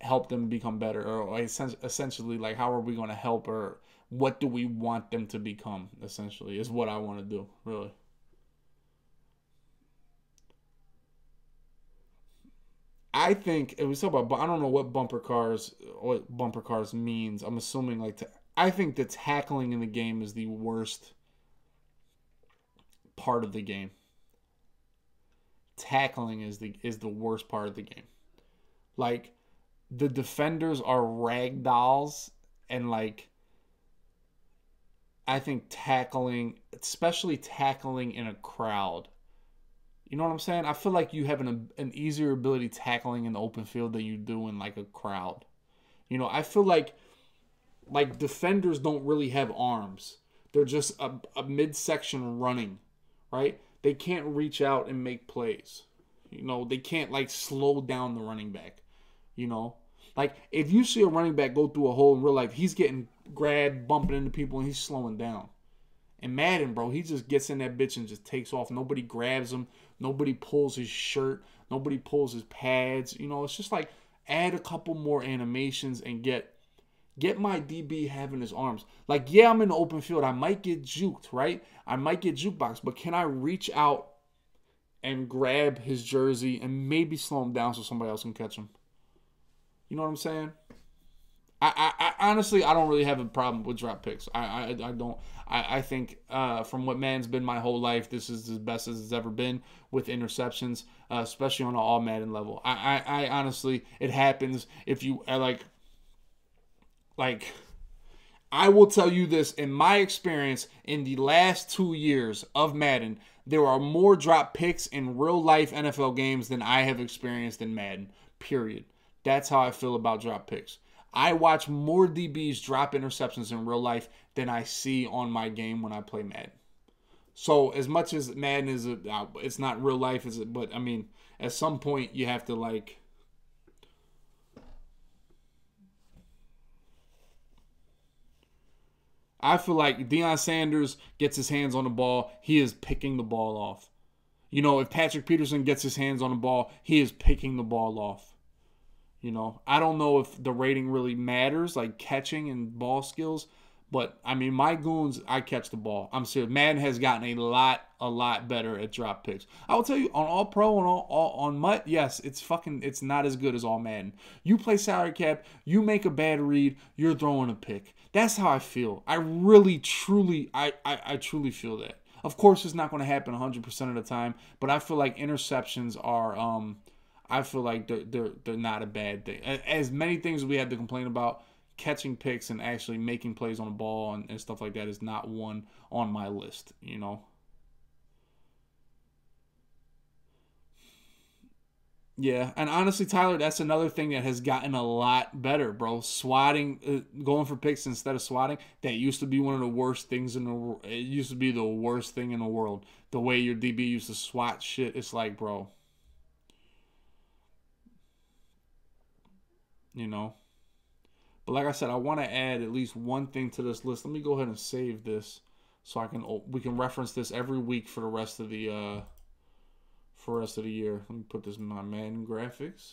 help them become better, or essentially like how are we gonna help or what do we want them to become? Essentially, is what I want to do. Really. I think it was about. but I don't know what bumper cars, what bumper cars means. I'm assuming like to, I think the tackling in the game is the worst part of the game. Tackling is the is the worst part of the game. Like the defenders are rag dolls and like I think tackling, especially tackling in a crowd. You know what I'm saying? I feel like you have an an easier ability tackling in the open field than you do in like a crowd. You know, I feel like like defenders don't really have arms. They're just a, a midsection running, right? They can't reach out and make plays. You know, they can't like slow down the running back. You know, like if you see a running back go through a hole in real life, he's getting grabbed, bumping into people, and he's slowing down. And Madden, bro, he just gets in that bitch and just takes off. Nobody grabs him. Nobody pulls his shirt. Nobody pulls his pads. You know, it's just like add a couple more animations and get get my DB having his arms. Like, yeah, I'm in the open field. I might get juked, right? I might get jukebox, but can I reach out and grab his jersey and maybe slow him down so somebody else can catch him? You know what I'm saying? I, I, I honestly I don't really have a problem with drop picks. I I, I don't I, I think uh, from what Madden's been my whole life, this is as best as it's ever been with interceptions, uh, especially on an all Madden level. I, I, I honestly it happens if you uh, like like I will tell you this in my experience in the last two years of Madden, there are more drop picks in real life NFL games than I have experienced in Madden. Period. That's how I feel about drop picks. I watch more DBs drop interceptions in real life than I see on my game when I play Madden. So as much as Madden is, a, uh, it's not real life, is it? But I mean, at some point you have to like. I feel like Deion Sanders gets his hands on the ball, he is picking the ball off. You know, if Patrick Peterson gets his hands on the ball, he is picking the ball off. You know, I don't know if the rating really matters, like catching and ball skills, but I mean, my goons, I catch the ball. I'm serious. Madden has gotten a lot, a lot better at drop picks. I will tell you, on All Pro and all, all on MUT, yes, it's fucking, it's not as good as All Madden. You play salary cap, you make a bad read, you're throwing a pick. That's how I feel. I really, truly, I, I, I truly feel that. Of course, it's not going to happen 100% of the time, but I feel like interceptions are, um, I feel like they're, they're, they're not a bad thing. As many things we had to complain about, catching picks and actually making plays on the ball and, and stuff like that is not one on my list, you know. Yeah, and honestly, Tyler, that's another thing that has gotten a lot better, bro. Swatting, uh, going for picks instead of swatting, that used to be one of the worst things in the world. It used to be the worst thing in the world. The way your DB used to swat shit, it's like, bro. You know. But like I said, I want to add at least one thing to this list. Let me go ahead and save this so I can we can reference this every week for the rest of the uh for rest of the year. Let me put this in my Madden graphics.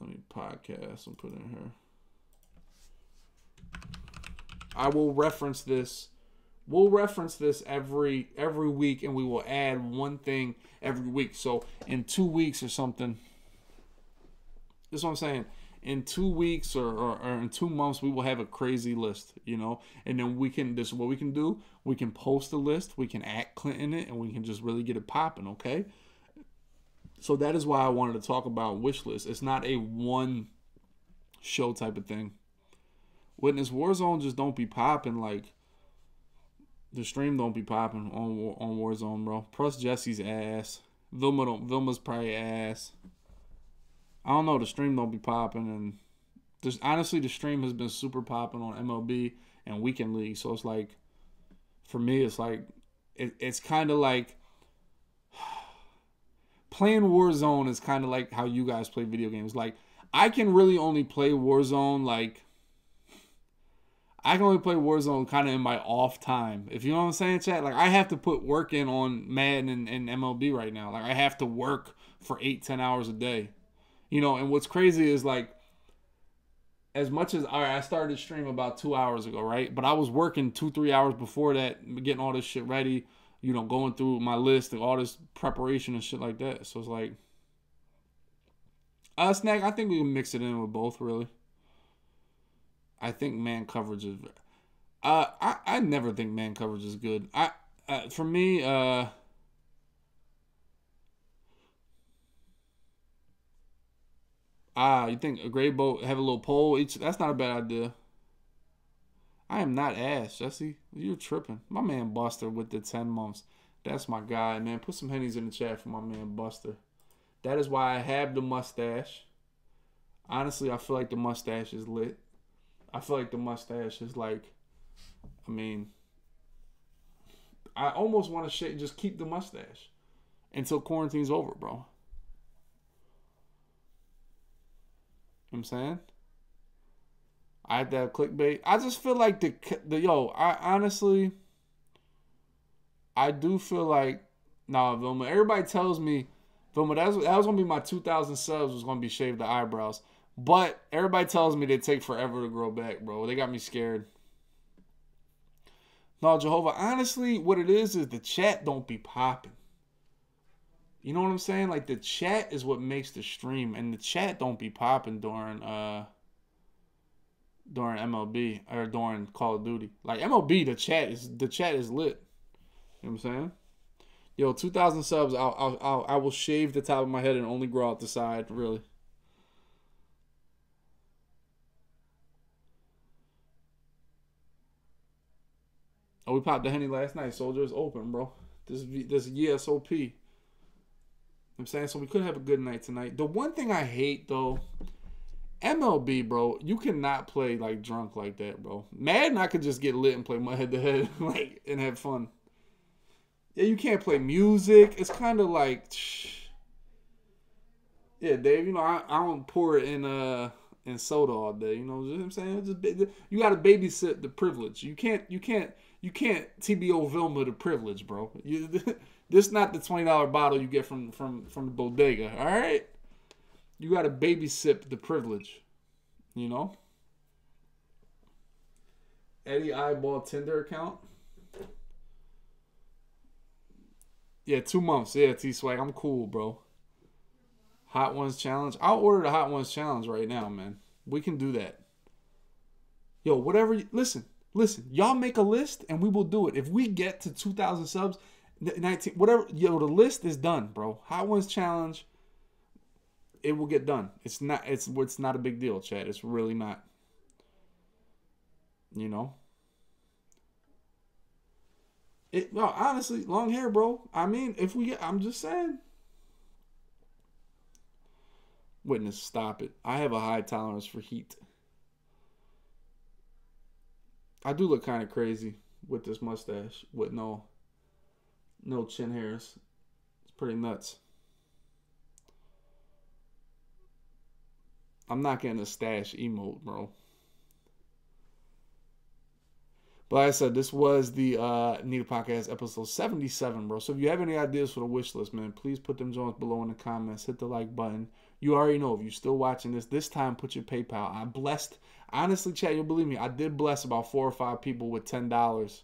Let me podcast and put in here. I will reference this. We'll reference this every every week, and we will add one thing every week. So in two weeks or something. This is what I'm saying in two weeks or, or, or in two months we will have a crazy list, you know, and then we can this is what we can do. We can post a list, we can act Clinton it, and we can just really get it popping, okay? So that is why I wanted to talk about wish list. It's not a one show type of thing. Witness Warzone just don't be popping like the stream don't be popping on on Warzone, bro. Plus Jesse's ass. Vilma don't Vilma's probably ass. I don't know. The stream don't be popping, and just honestly, the stream has been super popping on MLB and weekend league. So it's like, for me, it's like, it, it's kind of like playing Warzone is kind of like how you guys play video games. Like, I can really only play Warzone like. I can only play Warzone kind of in my off time. If you know what I'm saying, chat. Like I have to put work in on Madden and, and MLB right now. Like I have to work for eight, ten hours a day. You know, and what's crazy is like as much as all right, I started stream about two hours ago, right? But I was working two, three hours before that, getting all this shit ready, you know, going through my list and all this preparation and shit like that. So it's like uh snack, I think we can mix it in with both really. I think man coverage is uh I, I never think man coverage is good. I uh, for me, uh Ah, you think a gray boat have a little pole each? That's not a bad idea. I am not ass, Jesse. You're tripping. My man Buster with the 10 months. That's my guy, man. Put some hennies in the chat for my man Buster. That is why I have the mustache. Honestly, I feel like the mustache is lit. I feel like the mustache is like, I mean, I almost want to just keep the mustache until quarantine's over, bro. I'm saying? I had that clickbait. I just feel like the the yo. I honestly, I do feel like nah, Vilma. Everybody tells me, Vilma, that was, that was gonna be my 2,000 subs was gonna be shaved the eyebrows, but everybody tells me they take forever to grow back, bro. They got me scared. No, Jehovah. Honestly, what it is is the chat don't be popping. You know what I'm saying? Like the chat is what makes the stream, and the chat don't be popping during uh during MLB or during Call of Duty. Like MLB, the chat is the chat is lit. You know what I'm saying? Yo, 2,000 subs. I'll, I'll, I'll I will shave the top of my head and only grow out the side. Really. Oh, we popped the henny last night. Soldier Soldiers open, bro. This is this ESOP. I'm saying so we could have a good night tonight. The one thing I hate though, MLB, bro, you cannot play like drunk like that, bro. Madden, I could just get lit and play my head to head, like and have fun. Yeah, you can't play music. It's kind of like, shh. yeah, Dave. You know, I, I don't pour it in uh in soda all day. You know what I'm saying? Just you got to babysit the privilege. You can't you can't you can't TBO Vilma the privilege, bro. You, this not the twenty dollar bottle you get from from from the bodega. All right, you got to babysit the privilege. You know. Eddie eyeball Tinder account. Yeah, two months. Yeah, T Swag. I'm cool, bro. Hot Ones challenge. I'll order the Hot Ones challenge right now, man. We can do that. Yo, whatever. You, listen, listen. Y'all make a list and we will do it. If we get to 2,000 subs, 19, whatever. Yo, the list is done, bro. Hot Ones challenge. It will get done. It's not. It's it's not a big deal, Chad. It's really not. You know. It, no, honestly, long hair, bro. I mean, if we get, I'm just saying. Witness, stop it. I have a high tolerance for heat. I do look kind of crazy with this mustache with no, no chin hairs. It's pretty nuts. I'm not getting a stash emote, bro. But like I said, this was the uh Need It Podcast episode 77, bro. So if you have any ideas for the wish list, man, please put them joints below in the comments. Hit the like button. You already know if you're still watching this, this time put your PayPal. I blessed, honestly, chat, you'll believe me, I did bless about four or five people with $10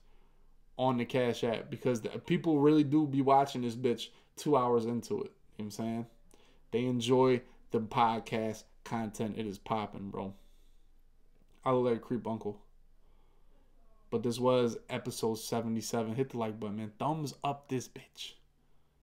on the Cash App because the, people really do be watching this bitch two hours into it. You know what I'm saying? They enjoy the podcast content. It is popping, bro. I love that creep uncle. But this was episode 77. Hit the like button, man. Thumbs up this bitch.